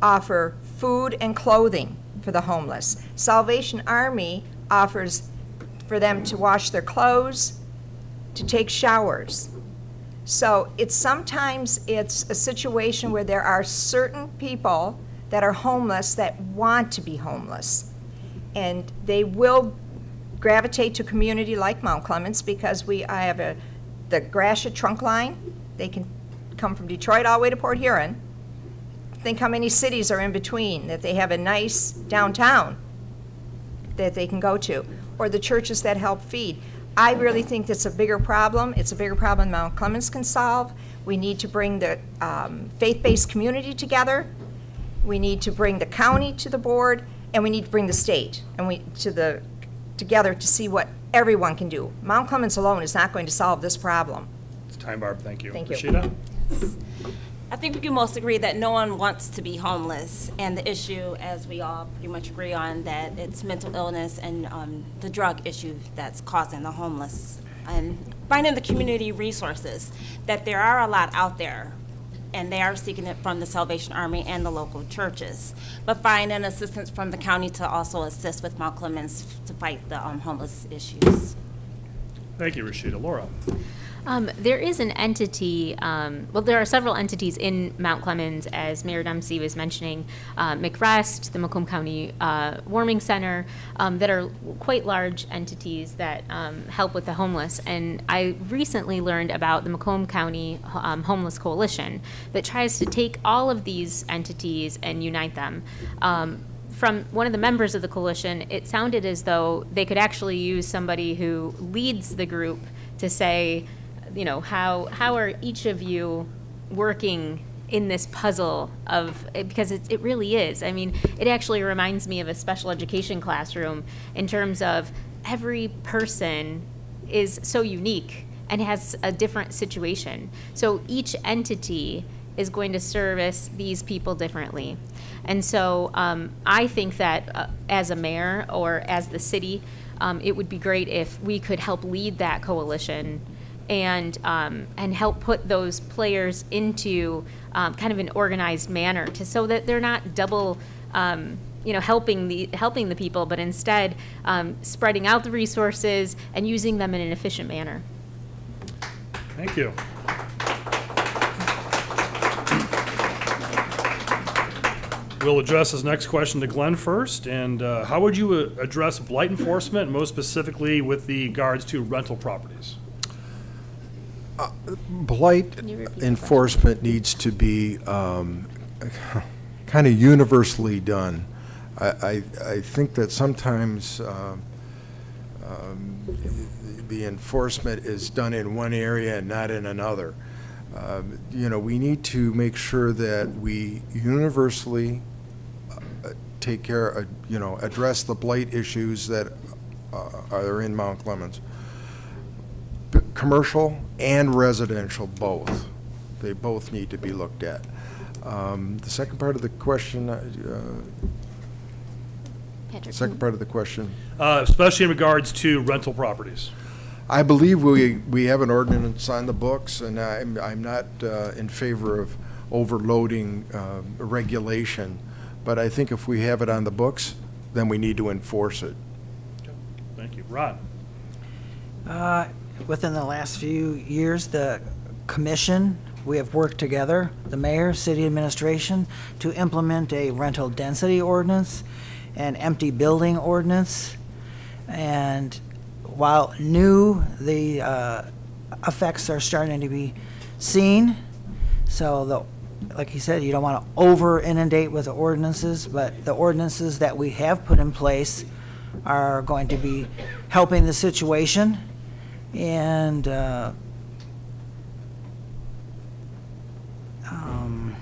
offer food and clothing for the homeless. Salvation Army offers for them to wash their clothes, to take showers. So it's sometimes it's a situation where there are certain people that are homeless that want to be homeless. And they will gravitate to community like Mount Clemens because we, I have a, the Gratiot trunk line. They can come from Detroit all the way to Port Huron. Think how many cities are in between, that they have a nice downtown that they can go to, or the churches that help feed. I really think that's a bigger problem. It's a bigger problem Mount Clemens can solve. We need to bring the um, faith-based community together. We need to bring the county to the board, and we need to bring the state and we to the together to see what everyone can do. Mount Clemens alone is not going to solve this problem. It's time, Barb. Thank you. Thank you. Rashida? I think we can most agree that no one wants to be homeless, and the issue, as we all pretty much agree on, that it's mental illness and um, the drug issue that's causing the homeless. And finding the community resources, that there are a lot out there, and they are seeking it from the Salvation Army and the local churches. But finding assistance from the county to also assist with Mount Clemens to fight the um, homeless issues. Thank you, Rashida. Laura? Um, there is an entity, um, well, there are several entities in Mount Clemens, as Mayor Dempsey was mentioning, uh, McRest, the Macomb County uh, Warming Center, um, that are quite large entities that um, help with the homeless. And I recently learned about the Macomb County um, Homeless Coalition that tries to take all of these entities and unite them. Um, from one of the members of the coalition, it sounded as though they could actually use somebody who leads the group to say, you know, how, how are each of you working in this puzzle of, because it, it really is. I mean, it actually reminds me of a special education classroom in terms of every person is so unique and has a different situation. So each entity is going to service these people differently. And so um, I think that uh, as a mayor or as the city, um, it would be great if we could help lead that coalition and um, and help put those players into um, kind of an organized manner to so that they're not double. Um, you know, helping the helping the people, but instead um, spreading out the resources and using them in an efficient manner. Thank you. We'll address this next question to Glenn first. And uh, how would you uh, address blight enforcement, most specifically with the guards to rental properties? Blight you repeat the enforcement needs to be [laughs] kind of universally done. I, I, I think that sometimes um, um, the enforcement is done in one area and not in another. Um, You know, we need to make sure that we universally uh, take care, uh, you know, address the blight issues that uh, are in Mount Clemens commercial and residential, both. They both need to be looked at. Um, The second part of the question, uh, Patrick, second part of the question, Uh, Especially in regards to rental properties. I believe we, we have an ordinance on the books, and I'm, I'm not uh, in favor of overloading um, regulation, but I think if we have it on the books, then we need to enforce it. Thank you. Ron? Uh, Within the last few years, the commission, we have worked together, the mayor, city administration, to implement a rental density ordinance, an empty building ordinance, and while new, the uh, effects are starting to be seen. So the, like you said, you don't want to over inundate with the ordinances, but the ordinances that we have put in place are going to be helping the situation. And uh, um,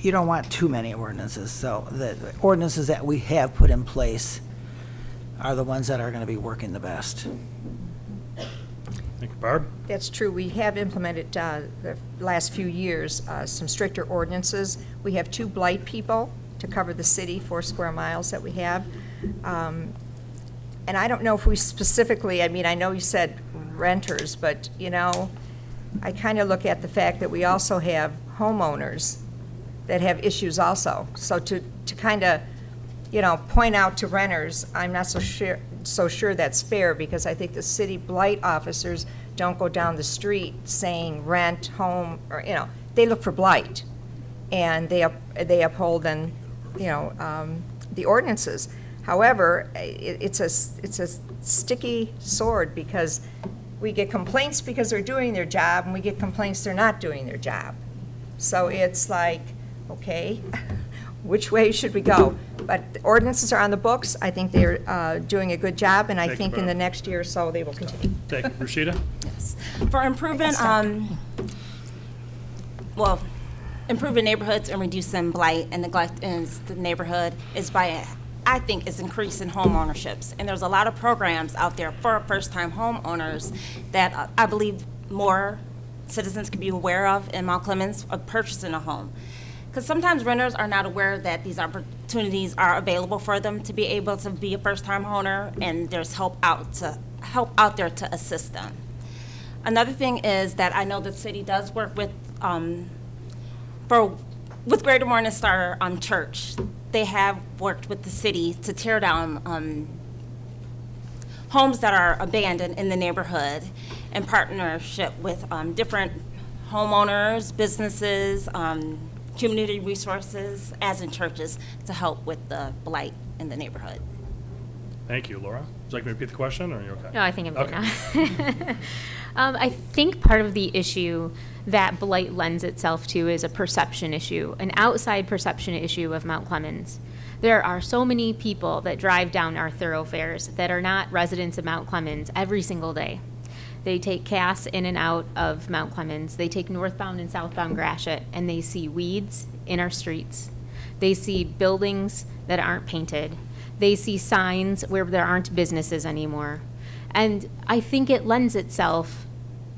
you don't want too many ordinances. So the the ordinances that we have put in place are the ones that are going to be working the best. Thank you. Barb? That's true. We have implemented, uh, the last few years, uh, some stricter ordinances. We have two blight people to cover the city, four square miles that we have. Um, And I don't know if we specifically, I mean, I know you said renters, but, you know, I kind of look at the fact that we also have homeowners that have issues also. So to, to kind of, you know, point out to renters, I'm not so sure, so sure that's fair, because I think the city blight officers don't go down the street saying rent, home, or, you know, they look for blight. And they, up- they uphold and, you know, um, the ordinances. However, i it's a, s- it's a sticky sword, because we get complaints because they're doing their job, and we get complaints they're not doing their job. So it's like, okay, [laughs] which way should we go? But the ordinances are on the books. I think they're uh, doing a good job, and I Thank you, think in the next year or so, they will continue. Thank you. Rashida? [laughs] Yes. For improving, um, well, improving neighborhoods and reducing blight and neglect in the neighborhood is by, I think, is increasing home ownerships. And there's a lot of programs out there for first-time homeowners that uh, I believe more citizens can be aware of in Mount Clemens of purchasing a home. Because sometimes renters are not aware that these opportunities are available for them to be able to be a first-time owner, and there's help out to, help out there to assist them. Another thing is that I know the city does work with, um, for, with Greater Morning Star um, Church. They have worked with the city to tear down um, homes that are abandoned in the neighborhood in partnership with um, different homeowners, businesses, um, community resources, as in churches, to help with the blight in the neighborhood. Thank you, Laura. Would you like me to repeat the question, or are you okay? No, I think I'm good Okay. now. [laughs] um, I think part of the issue that blight lends itself to is a perception issue, an outside perception issue of Mount Clemens. There are so many people that drive down our thoroughfares that are not residents of Mount Clemens every single day. They take Cass in and out of Mount Clemens. They take northbound and southbound Gratiot, and they see weeds in our streets. They see buildings that aren't painted. They see signs where there aren't businesses anymore. And I think it lends itself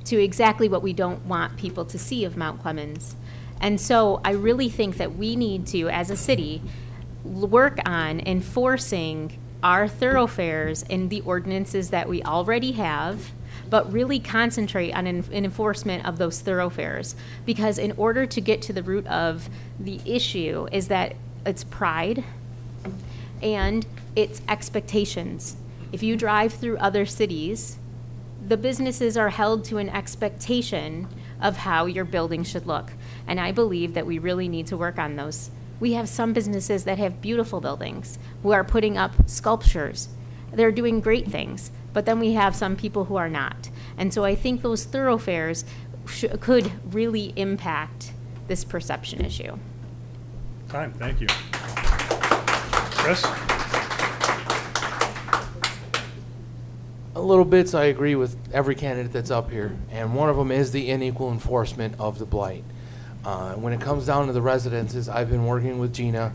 to exactly what we don't want people to see of Mount Clemens. And so I really think that we need to, as a city, work on enforcing our thoroughfares and the ordinances that we already have, but really concentrate on an enforcement of those thoroughfares. Because in order to get to the root of the issue is that it's pride and it's expectations. If you drive through other cities, the businesses are held to an expectation of how your building should look. And I believe that we really need to work on those. We have some businesses that have beautiful buildings who are putting up sculptures. They're doing great things. But then we have some people who are not. And so I think those thoroughfares could really impact this perception issue. Time, thank you. Chris? A little bits I agree with every candidate that's up here, and one of them is the unequal enforcement of the blight. Uh, when it comes down to the residences, I've been working with Gina,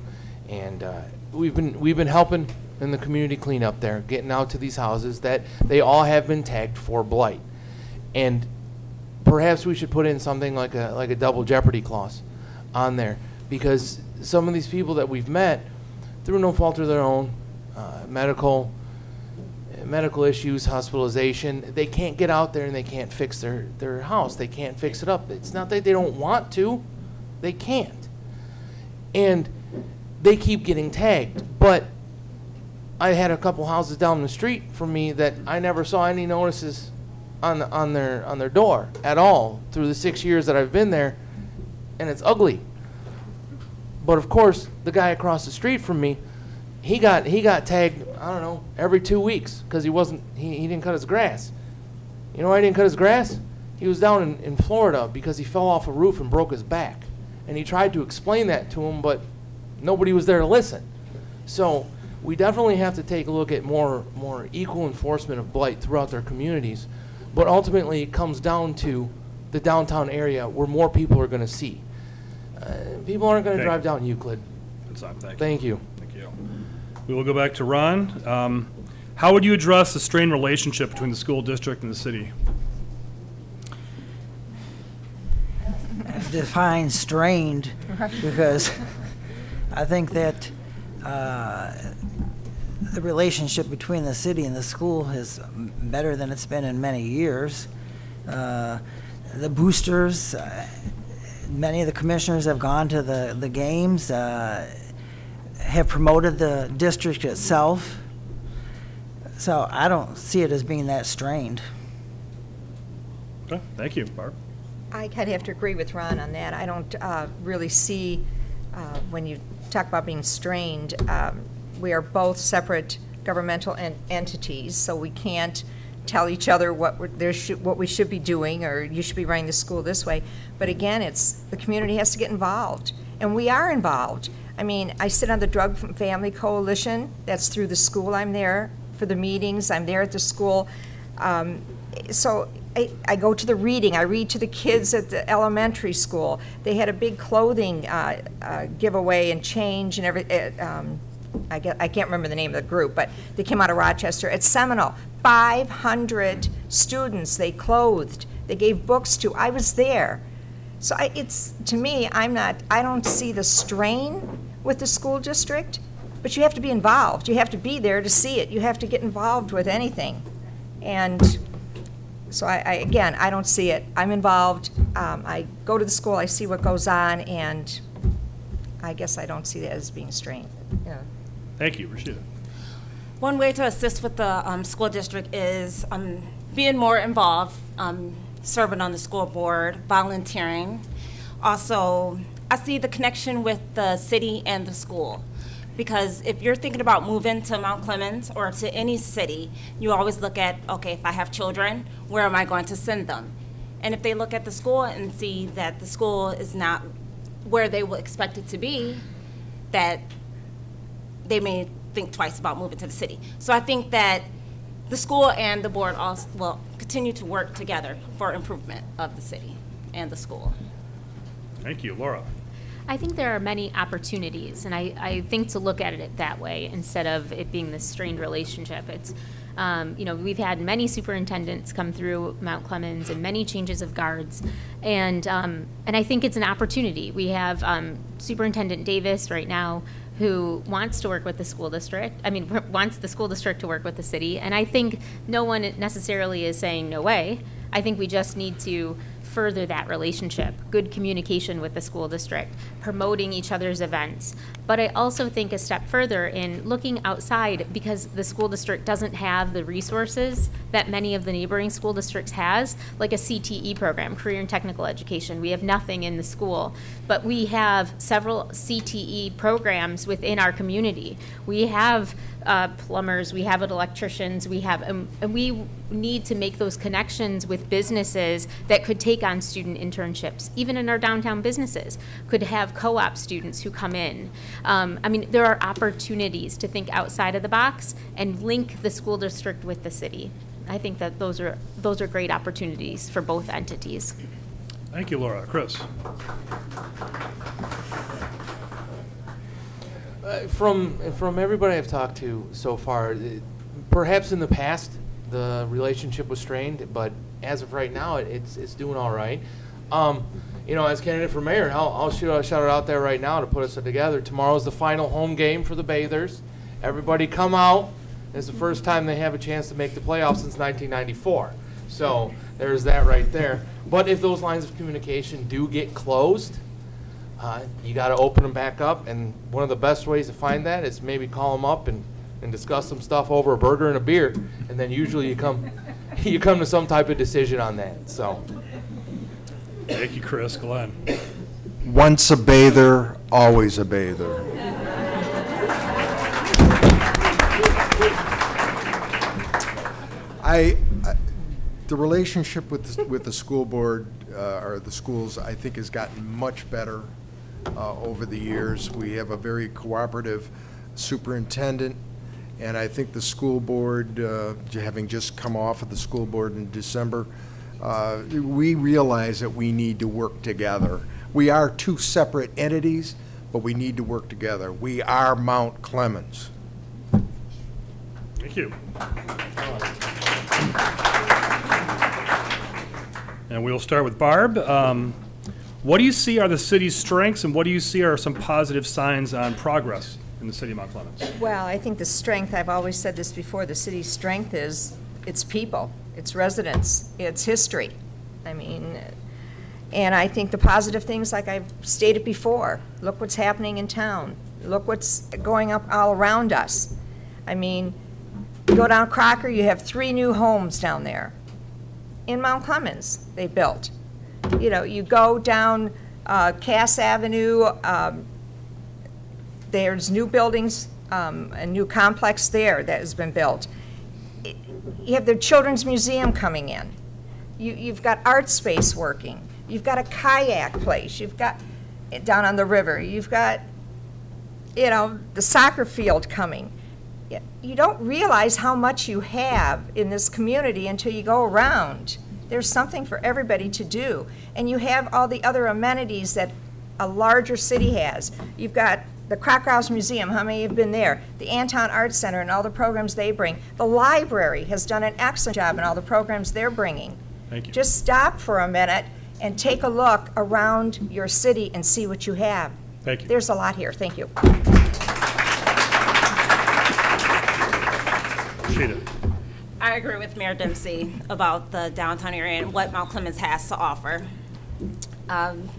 and uh, we've been we've been helping in the community cleanup there, getting out to these houses that they all have been tagged for blight, and perhaps we should put in something like a like a double jeopardy clause on there because some of these people that we've met through no fault of their own, uh, medical medical issues, hospitalization, they can't get out there and they can't fix their, their house. They can't fix it up. It's not that they don't want to, they can't. And they keep getting tagged. But I had a couple houses down the street from me that I never saw any notices on, on their on their door at all through the six years that I've been there, and it's ugly. But of course, the guy across the street from me, he got he got tagged. I don't know every two weeks because he wasn't he, he didn't cut his grass. You know why he didn't cut his grass? He was down in, in Florida because he fell off a roof and broke his back, and he tried to explain that to him, but nobody was there to listen. So we definitely have to take a look at more more equal enforcement of blight throughout their communities, but ultimately it comes down to the downtown area where more people are going to see. Uh, people aren't going to Okay. drive down Euclid. Good time, thank you. Thank you. Thank you. We will go back to Ron. Um, How would you address the strained relationship between the school district and the city? define strained because I think that uh, the relationship between the city and the school is better than it's been in many years. Uh, the boosters, uh, many of the commissioners have gone to the, the games, uh, have promoted the district itself. So I don't see it as being that strained. Okay, thank you, Barb. I kind of have to agree with Ron on that. I don't uh, really see, uh, when you talk about being strained, um, we are both separate governmental en- entities, so we can't tell each other what we're- there should, what we should be doing, or you should be running the school this way. But again, it's, the community has to get involved, and we are involved. I mean, I sit on the Drug Family Coalition, that's through the school, I'm there for the meetings, I'm there at the school. Um, So I, I go to the reading, I read to the kids at the elementary school. They had a big clothing uh, uh, giveaway and change and every, uh, um, I I can't remember the name of the group, but they came out of Rochester at Seminole. 500 students they clothed, they gave books to. I was there. So I, it's, to me, I'm not, I don't see the strain with the school district, but you have to be involved. You have to be there to see it. You have to get involved with anything. And so I, I, again, I don't see it. I'm involved. Um, I go to the school, I see what goes on, and I guess I don't see that as being strained. Yeah. Thank you, Rashida. One way to assist with the um, school district is um, being more involved, um, serving on the school board, volunteering. Also, I see the connection with the city and the school. Because if you're thinking about moving to Mount Clemens or to any city, you always look at, okay, if I have children, where am I going to send them? And if they look at the school and see that the school is not where they will expect it to be, that they may think twice about moving to the city. So I think that the school and the board also will continue to work together for improvement of the city and the school. Thank you. Laura? I think there are many opportunities, and I, I think to look at it that way instead of it being this strained relationship. It's, um, you know, we've had many superintendents come through Mount Clemens and many changes of guards, and um, and I think it's an opportunity. We have um, Superintendent Davis right now who wants to work with the school district. I mean, [laughs] wants the school district to work with the city, and I think no one necessarily is saying no way. I think we just need to further that relationship, good communication with the school district, promoting each other's events. But I also think a step further in looking outside because the school district doesn't have the resources that many of the neighboring school districts has, like a CTE program, career and technical education. We have nothing in the school, but we have several CTE programs within our community. We have uh, plumbers, we have electricians, we have, um, and we need to make those connections with businesses that could take on student internships, even in our downtown businesses, could have co-op students who come in. Um, I mean, there are opportunities to think outside of the box and link the school district with the city. I think that those are, those are great opportunities for both entities. Thank you, Laura. Chris? Uh, From, from everybody I've talked to so far, uh, perhaps in the past, the relationship was strained, but as of right now, it- it's, it's doing all right. Um, you know, as candidate for mayor, I'll, I'll shoot a shout out there right now to put us together. Tomorrow's the final home game for the Bathers. Everybody come out. It's the first time they have a chance to make the playoffs since 1994. So there's that right there. But if those lines of communication do get closed, uh, you got to open them back up, and one of the best ways to find that is maybe call them up and, and discuss some stuff over a burger and a beer, and then usually you come [laughs] you come to some type of decision on that. So, Thank you, Chris. Glenn? Once a bather, always a bather. I, I- the relationship with, the- with the school board, uh, or the schools, I think has gotten much better uh, over the years. We have a very cooperative superintendent, and I think the school board, uh, having just come off of the school board in December, uh, we realize that we need to work together. We are two separate entities, but we need to work together. We are Mount Clemens. Thank you. And we'll start with Barb. Um, What do you see are the city's strengths, and what do you see are some positive signs on progress in the city of Mount Clemens? Well, I think the strength, I've always said this before, the city's strength is its people, its residents, its history. I mean, and I think the positive things, like I've stated before, look what's happening in town. Look what's going up all around us. I mean, go down Crocker, you have three new homes down there. In Mount Clemens, they built. You know, you go down uh, Cass Avenue, um, there's new buildings, um, a new complex there that has been built. You have the Children's Museum coming in. You, you've got art space working. You've got a kayak place. You've got, down on the river. You've got, you know, the soccer field coming. You don't realize how much you have in this community until you go around. There's something for everybody to do. And you have all the other amenities that a larger city has. You've got the Crocker House Museum, how many have been there? The Anton Arts Center and all the programs they bring. The library has done an excellent job in all the programs they're bringing. Thank you. Just stop for a minute and take a look around your city and see what you have. Thank you. There's a lot here. Thank you. Sheeta? I agree with Mayor Dempsey about the downtown area and what Mount Clemens has to offer. Um,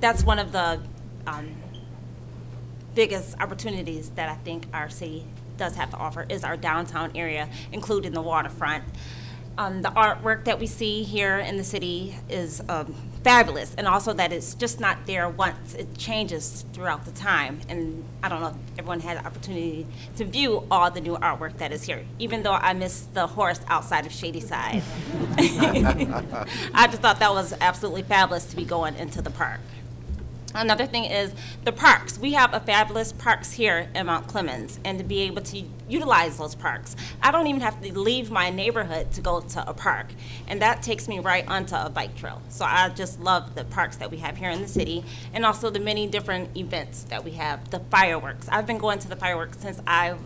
That's one of the um, biggest opportunities that I think our city does have to offer is our downtown area, including the waterfront. Um, the artwork that we see here in the city is um, fabulous, and also that it's just not there once, it changes throughout the time. And I don't know if everyone had the opportunity to view all the new artwork that is here, even though I missed the horse outside of Shady Side. [laughs] I just thought that was absolutely fabulous to be going into the park. Another thing is the parks. We have a fabulous parks here in Mount Clemens, and to be able to utilize those parks. I don't even have to leave my neighborhood to go to a park, and that takes me right onto a bike trail. So I just love the parks that we have here in the city, and also the many different events that we have. The fireworks. I've been going to the fireworks since I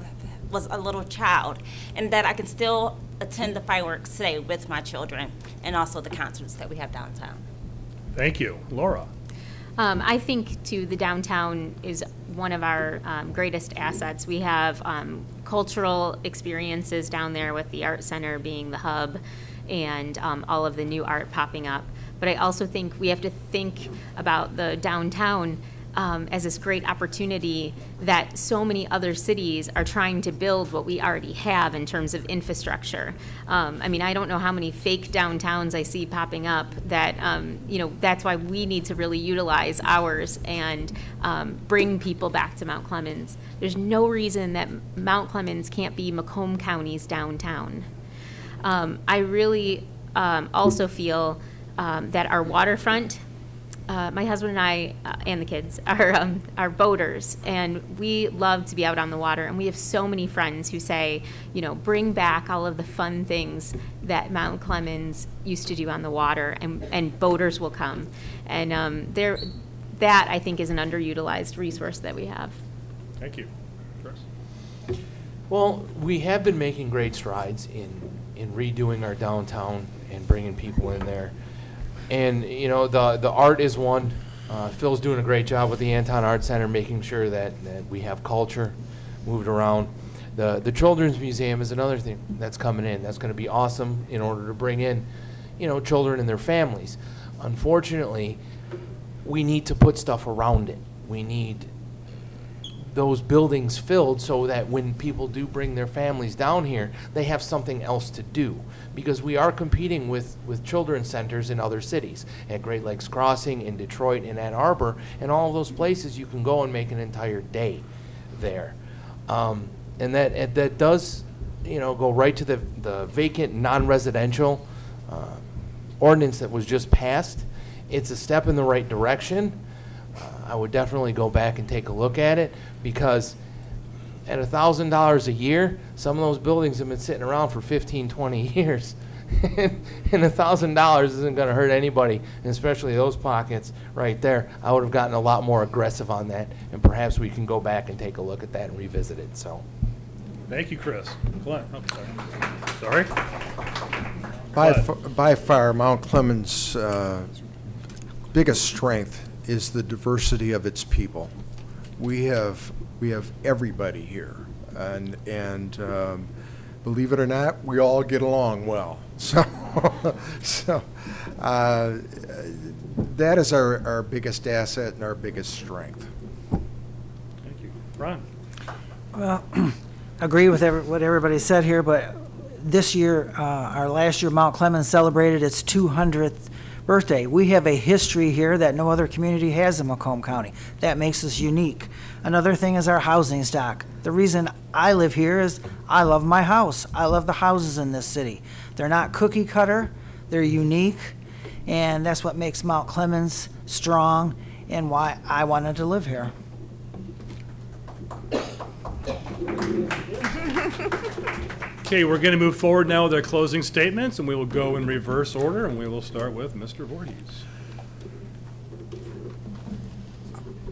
was a little child, and that I can still attend the fireworks today with my children, and also the concerts that we have downtown. Thank you. Laura? Um, I think too, the downtown is one of our um, greatest assets. We have um, cultural experiences down there with the art center being the hub and um, all of the new art popping up. But I also think we have to think about the downtown um, as this great opportunity that so many other cities are trying to build what we already have in terms of infrastructure. Um, I mean, I don't know how many fake downtowns I see popping up that, um, you know, that's why we need to really utilize ours and um, bring people back to Mount Clemens. There's no reason that Mount Clemens can't be Macomb County's downtown. Um, I really um, also feel that our waterfront, uh, my husband and I uh, and the kids [laughs] are um, are boaters, and we love to be out on the water. And we have so many friends who say, you know, bring back all of the fun things that Mount Clemens used to do on the water, and and boaters will come. And um, there, that I think is an underutilized resource that we have. Thank you. Chris? Well, we have been making great strides in, in redoing our downtown and bringing people in there. And, you know, the, the art is one. Uh, Phil's doing a great job with the Anton Art Center, making sure that, that we have culture moved around. The, the Children's Museum is another thing that's coming in. That's going to be awesome in order to bring in, you know, children and their families. Unfortunately, we need to put stuff around it. We need those buildings filled so that when people do bring their families down here, they have something else to do. Because we are competing with, with children's centers in other cities, at Great Lakes Crossing, in Detroit, in Ann Arbor, and all those places you can go and make an entire day there. Um, and that, that does, you know, go right to the, the vacant, non-residential uh, ordinance that was just passed. It's a step in the right direction. Uh, I would definitely go back and take a look at it because at a thousand dollars a year, some of those buildings have been sitting around for 15, 20 [laughs] years. [laughs] and a thousand dollars isn't going to hurt anybody, and especially those pockets right there. I would have gotten a lot more aggressive on that, and perhaps we can go back and take a look at that and revisit it. So, Thank you, Chris. Glenn? Oh, sorry. Sorry? By, Go by far, Mount Clemens' uh, biggest strength is the diversity of its people. We have, we have everybody here, and, and um, believe it or not, we all get along well. [laughs] So, so uh, that is our, our biggest asset and our biggest strength. Thank you. Ron? Well, [clears throat] agree with every, what everybody said here, but this year, uh, our last year, Mount Clemens celebrated its 200th birthday. We have a history here that no other community has in Macomb County. That makes us unique. Another thing is our housing stock. The reason I live here is I love my house. I love the houses in this city. They're not cookie cutter, they're unique, and that's what makes Mount Clemens strong and why I wanted to live here. [laughs] Okay, we're going to move forward now with our closing statements, and we will go in reverse order, and we will start with Mr. Voorhees.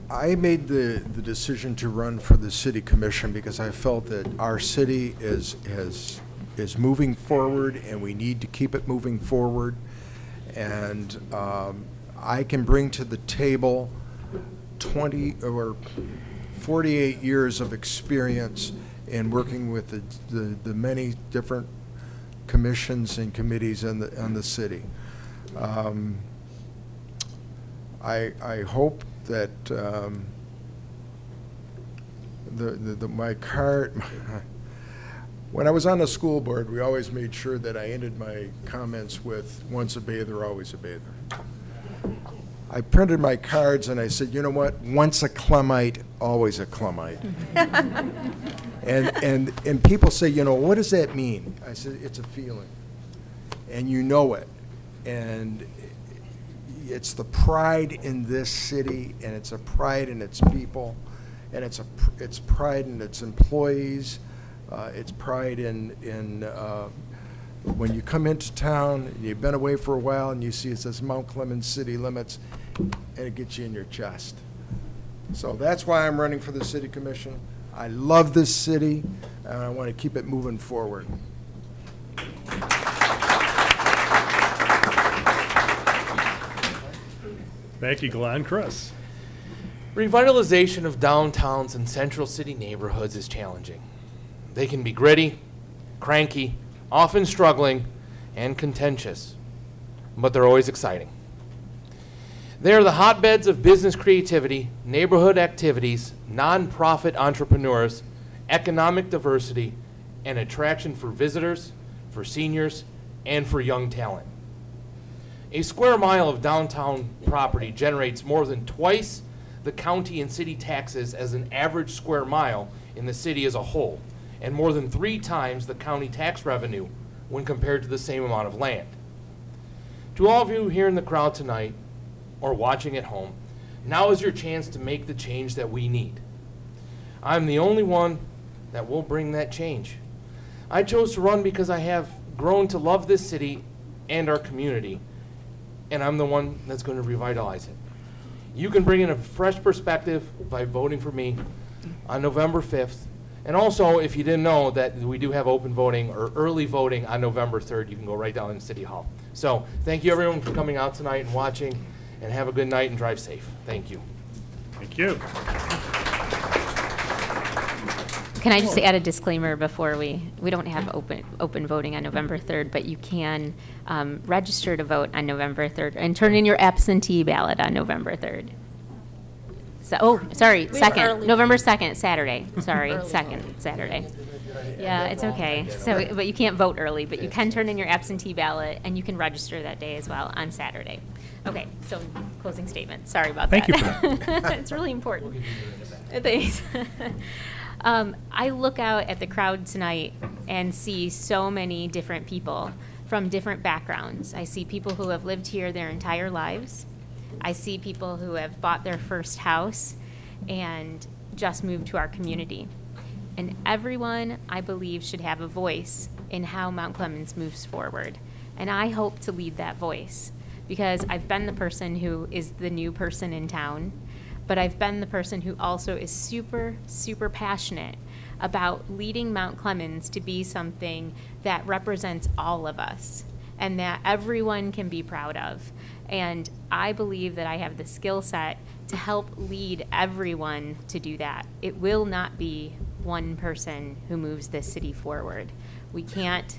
I made the, the decision to run for the city commission because I felt that our city is, is, is moving forward and we need to keep it moving forward. And um, I can bring to the table 20 or 48 years of experience in working with the, the, the many different commissions and committees in the, in the city. Um, I, I hope that um, the, the, the, my card, [laughs] When I was on the school board, we always made sure that I ended my comments with, once a bather, always a bather. I printed my cards and I said, you know what? Once a Clemite, always a Clemite. [laughs] And, and, and people say, you know, what does that mean? I said, it's a feeling. And you know it. And it's the pride in this city, and it's a pride in its people, and it's a, pr- it's pride in its employees, uh, it's pride in, in, uh, when you come into town, and you've been away for a while, and you see it says Mount Clemens City Limits, and it gets you in your chest. So that's why I'm running for the city commission. I love this city, and I want to keep it moving forward. Thank you, Glenn. Chris? Revitalization of downtowns and central city neighborhoods is challenging. They can be gritty, cranky, often struggling, and contentious, but they're always exciting. They are the hotbeds of business creativity, neighborhood activities, nonprofit entrepreneurs, economic diversity, and attraction for visitors, for seniors, and for young talent. A square mile of downtown property generates more than twice the county and city taxes as an average square mile in the city as a whole, and more than three times the county tax revenue when compared to the same amount of land. To all of you here in the crowd tonight, or watching at home, now is your chance to make the change that we need. I'm the only one that will bring that change. I chose to run because I have grown to love this city and our community, and I'm the one that's going to revitalize it. You can bring in a fresh perspective by voting for me on November 5th. And also, if you didn't know, that we do have open voting or early voting on November 3rd. You can go right down in City Hall. So, thank you everyone for coming out tonight and watching, and have a good night and drive safe. Thank you. Thank you. Can I just add a disclaimer before we, we don't have open, open voting on November 3rd, but you can um, register to vote on November 3rd and turn in your absentee ballot on November 3rd. So, oh, sorry, second, November 2nd, Saturday, sorry, second, Saturday. Yeah, it's okay. So, but you can't vote early, but you can turn in your absentee ballot and you can register that day as well on Saturday. Okay, so closing statement, sorry about that. Thank you for that. [laughs] It's really important. [laughs] Thanks. [laughs] Um, I look out at the crowd tonight and see so many different people from different backgrounds. I see people who have lived here their entire lives. I see people who have bought their first house and just moved to our community. And everyone, I believe, should have a voice in how Mount Clemens moves forward. And I hope to lead that voice because I've been the person who is the new person in town but I've been the person who also is super, super passionate about leading Mount Clemens to be something that represents all of us and that everyone can be proud of. And I believe that I have the skill set to help lead everyone to do that. It will not be one person who moves this city forward. We can't,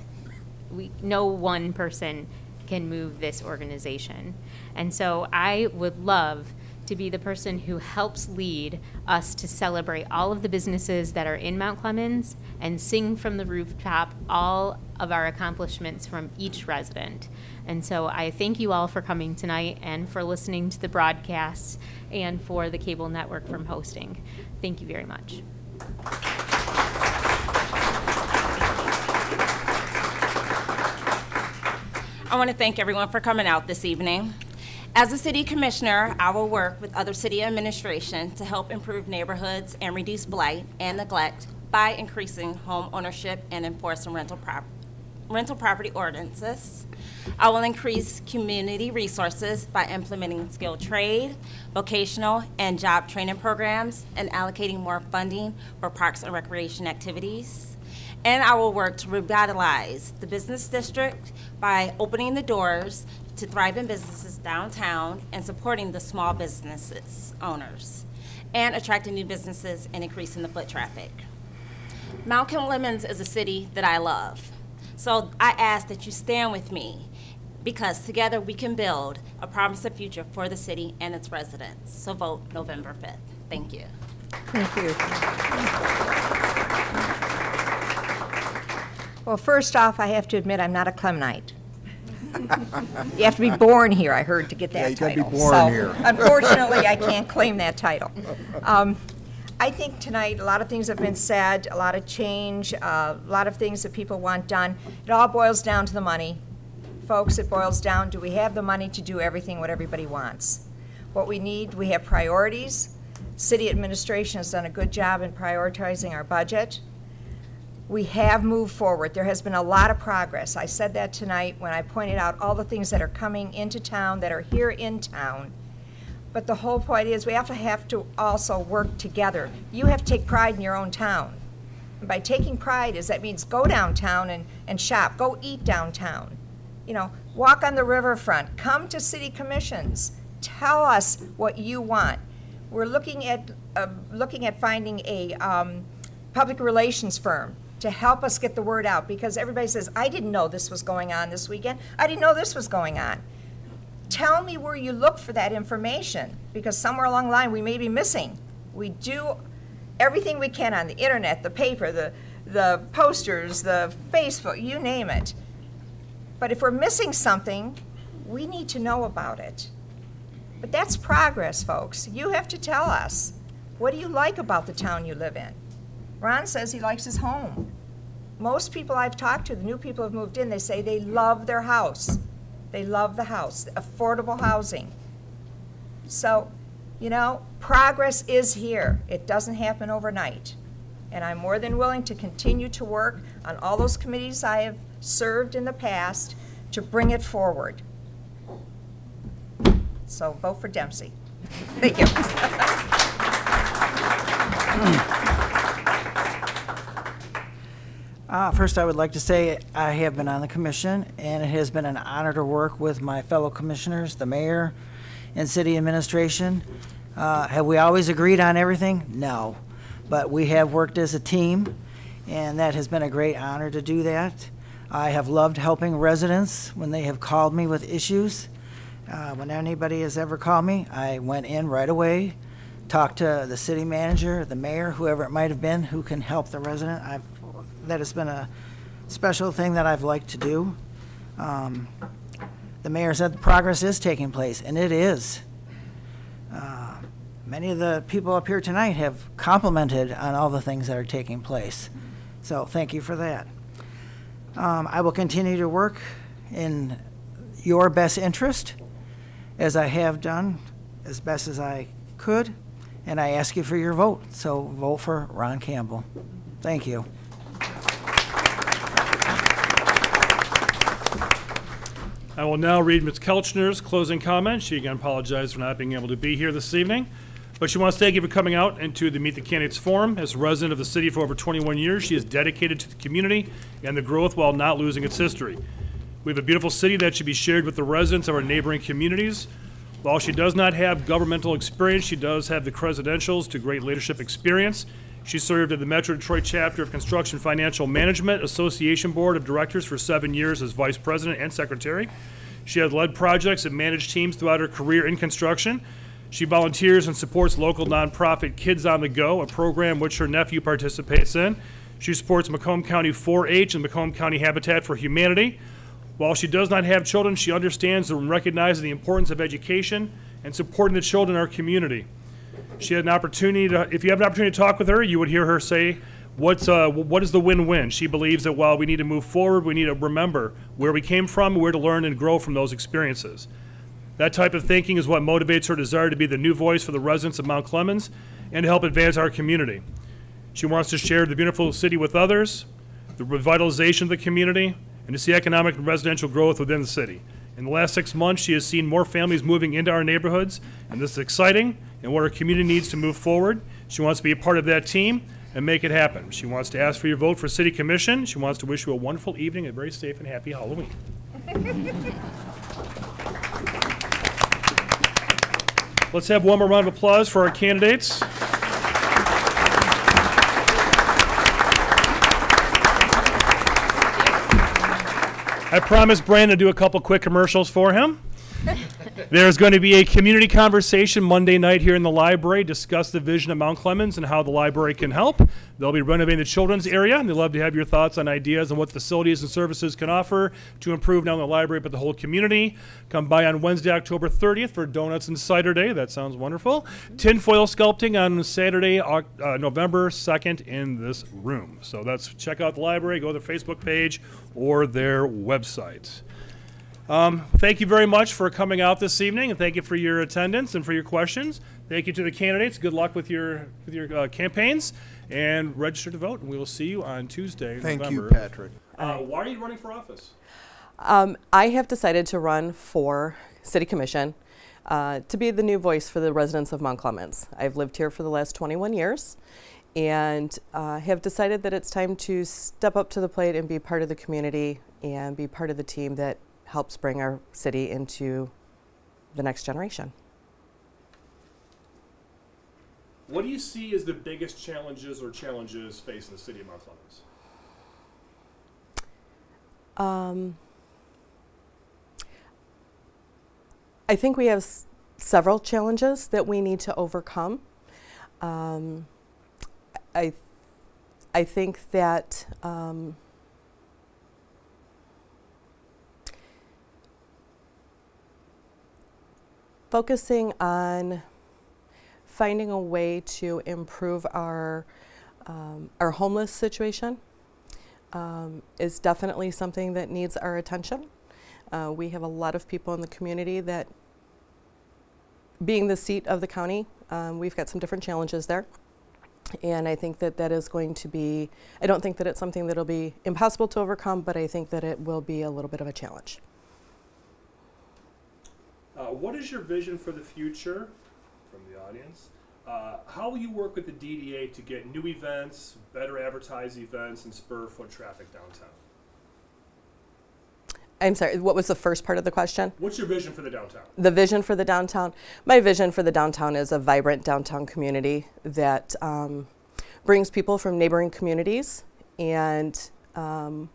we, no one person can move this organization. And so I would love to be the person who helps lead us to celebrate all of the businesses that are in Mount Clemens and sing from the rooftop all of our accomplishments from each resident. And so I thank you all for coming tonight and for listening to the broadcast and for the cable network from hosting. Thank you very much. I want to thank everyone for coming out this evening. As a city commissioner, I will work with other city administration to help improve neighborhoods and reduce blight and neglect by increasing home ownership and enforcing rental prop, rental property ordinances. I will increase community resources by implementing skilled trade, vocational, and job training programs and allocating more funding for parks and recreation activities. And I will work to revitalize the business district by opening the doors to thriving businesses downtown and supporting the small businesses owners and attracting new businesses and increasing the foot traffic. Mount Clemens is a city that I love. So I ask that you stand with me because together we can build a promising future for the city and its residents. So vote November 5th. Thank you. Thank you. Well, first off, I have to admit, I'm not a Clemnite. [laughs] You have to be born here, I heard, to get that Yeah, you gotta be born So, here. Unfortunately, I can't claim that title. [laughs] Um, I think tonight, a lot of things have been said, a lot of change, uh, a lot of things that people want done. It all boils down to the money. Folks, it boils down, do we have the money to do everything what everybody wants? What we need, we have priorities. City administration has done a good job in prioritizing our budget we have moved forward. There has been a lot of progress. I said that tonight when I pointed out all the things that are coming into town, that are here in town. But the whole point is, we have to have to also work together. You have to take pride in your own town. And by taking pride is, that means go downtown and, and shop, go eat downtown. You know, walk on the riverfront, come to city commissions, tell us what you want. We're looking at, uh, looking at finding a, um, public relations firm to help us get the word out, because everybody says, I didn't know this was going on this weekend, I didn't know this was going on. Tell me where you look for that information, because somewhere along the line, we may be missing. We do everything we can on the internet, the paper, the, the posters, the Facebook, you name it. But if we're missing something, we need to know about it. But that's progress, folks. You have to tell us. What do you like about the town you live in? Ron says he likes his home. Most people I've talked to, the new people who've moved in, they say they love their house. They love the house, affordable housing. So, you know, progress is here. It doesn't happen overnight. And I'm more than willing to continue to work on all those committees I have served in the past to bring it forward. So vote for Dempsey. [laughs] Thank you. [laughs] Uh, First, I would like to say I have been on the commission, and it has been an honor to work with my fellow commissioners, the mayor, and city administration. Uh, Have we always agreed on everything? No. But we have worked as a team, and that has been a great honor to do that. I have loved helping residents when they have called me with issues. Uh, When anybody has ever called me, I went in right away, talked to the city manager, the mayor, whoever it might have been, who can help the resident. I've, that has been a special thing that I've liked to do. Um, The mayor said the progress is taking place, and it is. Uh, Many of the people up here tonight have complimented on all the things that are taking place. So thank you for that. Um, I will continue to work in your best interest, as I have done, as best as I could, and I ask you for your vote. So vote for Ron Campbell. Thank you. I will now read Ms. Kelchner's closing comments. She again apologized for not being able to be here this evening, but she wants to thank you for coming out into the Meet the Candidates Forum. As a resident of the city for over 21 years, she is dedicated to the community and the growth while not losing its history. We have a beautiful city that should be shared with the residents of our neighboring communities. While she does not have governmental experience, she does have the credentials to great leadership experience. She served at the Metro Detroit chapter of Construction Financial Management Association Board of Directors for seven years as vice president and secretary. She has led projects and managed teams throughout her career in construction. She volunteers and supports local nonprofit Kids on the Go, a program which her nephew participates in. She supports Macomb County 4-H and Macomb County Habitat for Humanity. While she does not have children, she understands and recognizes the importance of education and supporting the children in our community. She had an opportunity to, if you have an opportunity to talk with her, you would hear her say, what's, uh, what is the win-win? She believes that while we need to move forward, we need to remember where we came from, where to learn and grow from those experiences. That type of thinking is what motivates her desire to be the new voice for the residents of Mount Clemens and to help advance our community. She wants to share the beautiful city with others, the revitalization of the community, and to see economic and residential growth within the city. In the last six months, she has seen more families moving into our neighborhoods, and this is exciting and what our community needs to move forward. She wants to be a part of that team and make it happen. She wants to ask for your vote for City Commission. She wants to wish you a wonderful evening, and a very safe and happy Halloween. [laughs] Let's have one more round of applause for our candidates. I promised Brandon to do a couple quick commercials for him. There's going to be a community conversation Monday night here in the library, discuss the vision of Mount Clemens and how the library can help. They'll be renovating the children's area, and they'd love to have your thoughts on ideas on what facilities and services can offer to improve not only the library but the whole community. Come by on Wednesday, October 30th for Donuts and Cider Day. That sounds wonderful. Tinfoil sculpting on Saturday, uh, November 2nd in this room. So that's check out the library, go to their Facebook page or their website. Um, Thank you very much for coming out this evening, and thank you for your attendance and for your questions. Thank you to the candidates. Good luck with your with your uh, campaigns, and register to vote. And we will see you on Tuesday, Thank you, November. Patrick. Uh, why are you running for office? Um, I have decided to run for City Commission uh, to be the new voice for the residents of Mount Clemens. I've lived here for the last 21 years and uh, have decided that it's time to step up to the plate and be part of the community and be part of the team that helps bring our city into the next generation. What do you see as the biggest challenges or challenges facing the city of Mount Clemens? Um, I think we have s- several challenges that we need to overcome. Um, I, I think that um, focusing on finding a way to improve our um, our homeless situation um, is definitely something that needs our attention. Uh, we have a lot of people in the community that, being the seat of the county, um, we've got some different challenges there. And I think that that is going to be, I don't think that it's something that'll be impossible to overcome, but I think that it will be a little bit of a challenge. Uh, what is your vision for the future from the audience? Uh, how will you work with the DDA to get new events, better advertised events, and spur foot traffic downtown? I'm sorry, what was the first part of the question? What's your vision for the downtown? The vision for the downtown. My vision for the downtown is a vibrant downtown community that um, brings people from neighboring communities and um,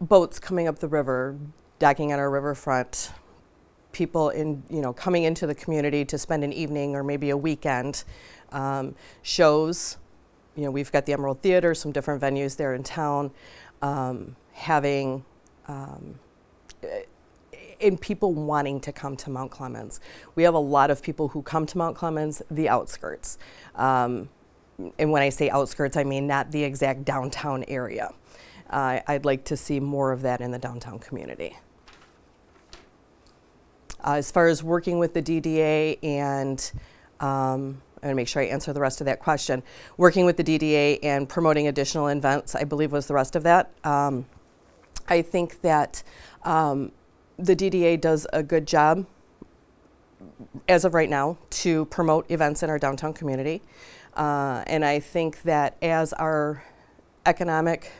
boats coming up the river, docking on our riverfront, people in you know coming into the community to spend an evening or maybe a weekend, um, shows. You know, we've got the Emerald Theater, some different venues there in town, um, having um, in people wanting to come to Mount Clemens. We have a lot of people who come to Mount Clemens, the outskirts. Um, and when I say outskirts, I mean not the exact downtown area. Uh, I'd like to see more of that in the downtown community. Uh, as far as working with the DDA and um, I'm going to make sure I answer the rest of that question. Working with the DDA and promoting additional events, I believe was the rest of that. Um, I think that um, the DDA does a good job as of right now to promote events in our downtown community. Uh, and I think that as our economic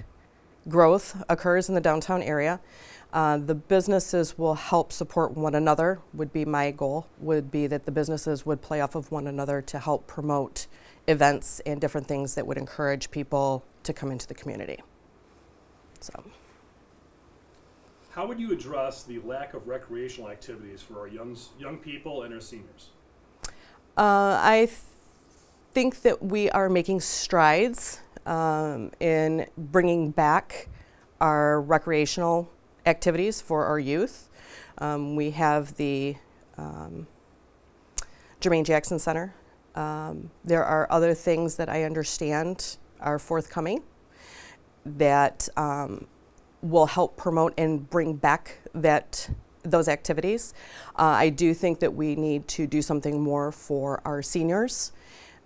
growth occurs in the downtown area, uh, the businesses will help support one another would be my goal would be that the businesses would play off of one another to help promote events and different things that would encourage people to come into the community so How would you address the lack of recreational activities for our young, young people and our seniors? Uh, I th- think that we are making strides um, in bringing back our recreational activities for our youth. Um, we have the um, Jermaine Jackson Center. Um, there are other things that I understand are forthcoming that um, will help promote and bring back that those activities. Uh, I do think that we need to do something more for our seniors,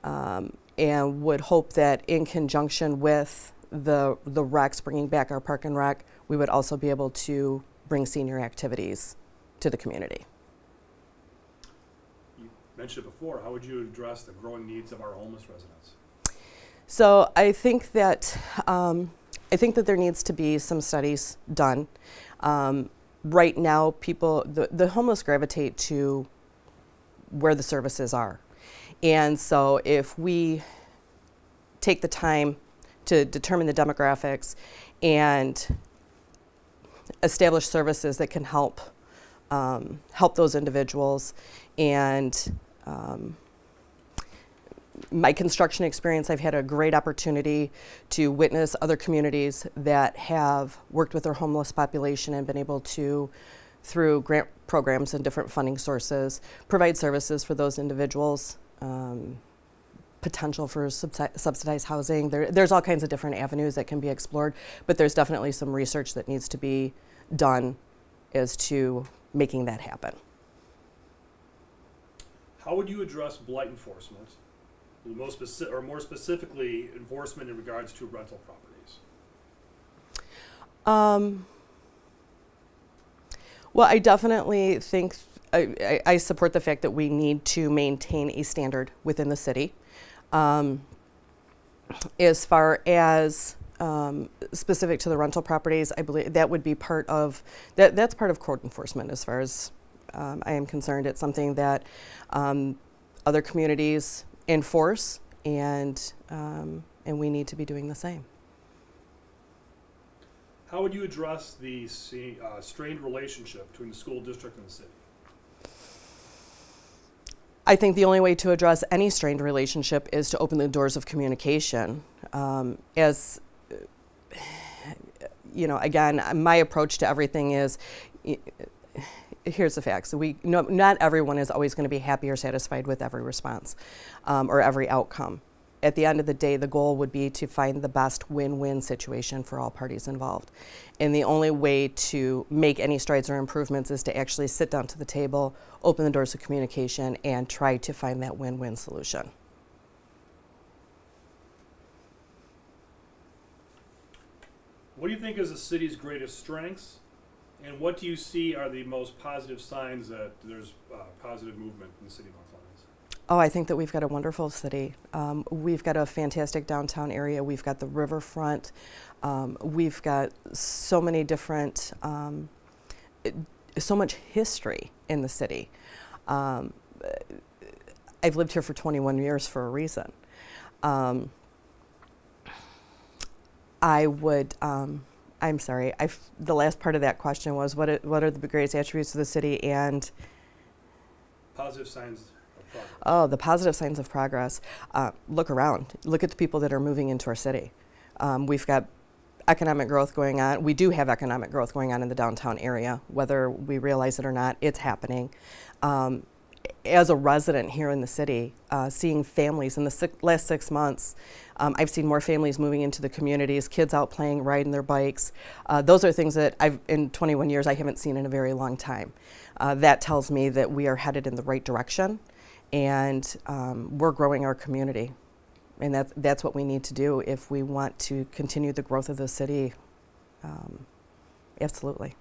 um, and would hope that in conjunction with the the recs bringing back our park and rec, we would also be able to bring senior activities to the community. You mentioned it before. How would you address the growing needs of our homeless residents? So I think that um, I think that there needs to be some studies done. Um, right now, people the, the homeless gravitate to where the services are, and so if we take the time to determine the demographics and establish services that can help um, help those individuals. And um, my construction experience, I've had a great opportunity to witness other communities that have worked with their homeless population and been able to, through grant programs and different funding sources, provide services for those individuals. Um, potential for subsi- subsidized housing. There, there's all kinds of different avenues that can be explored, but there's definitely some research that needs to be done as to making that happen. How would you address blight enforcement? Or more specifically, enforcement in regards to rental properties? Um, well, I definitely think I, I support the fact that we need to maintain a standard within the city. Um, as far as um, specific to the rental properties, I believe that would be part of that. That's part of court enforcement, as far as um, I am concerned. It's something that um, other communities enforce, and um, and we need to be doing the same. How would you address the uh, strained relationship between the school district and the city? I think the only way to address any strained relationship is to open the doors of communication. Um, as you know, again, my approach to everything is. Here's the facts. We no, not everyone is always going to be happy or satisfied with every response um, or every outcome. At the end of the day, the goal would be to find the best win-win situation for all parties involved. And the only way to make any strides or improvements is to actually sit down to the table, open the doors of communication, and try to find that win-win solution. What do you think is the city's greatest strengths? And what do you see are the most positive signs that there's uh, positive movement in the city of? Oh, I think that we've got a wonderful city. Um, we've got a fantastic downtown area. We've got the riverfront. Um, we've got so many different, um, so much history in the city. Um, I've lived here for 21 years for a reason. Um, I would. Um, I'm sorry. The last part of that question was what? What are the greatest attributes of the city and Positive signs. Oh, the positive signs of progress. Uh, look around. Look at the people that are moving into our city. Um, we've got economic growth going on. We do have economic growth going on in the downtown area, whether we realize it or not. It's happening. Um, as a resident here in the city, uh, seeing families in the last six months, um, I've seen more families moving into the communities, kids out playing, riding their bikes. Uh, those are things that I've, in 21 years, I haven't seen in a very long time. Uh, that tells me that we are headed in the right direction and um, we're growing our community. And that's, that's what we need to do if we want to continue the growth of the city. Um, absolutely.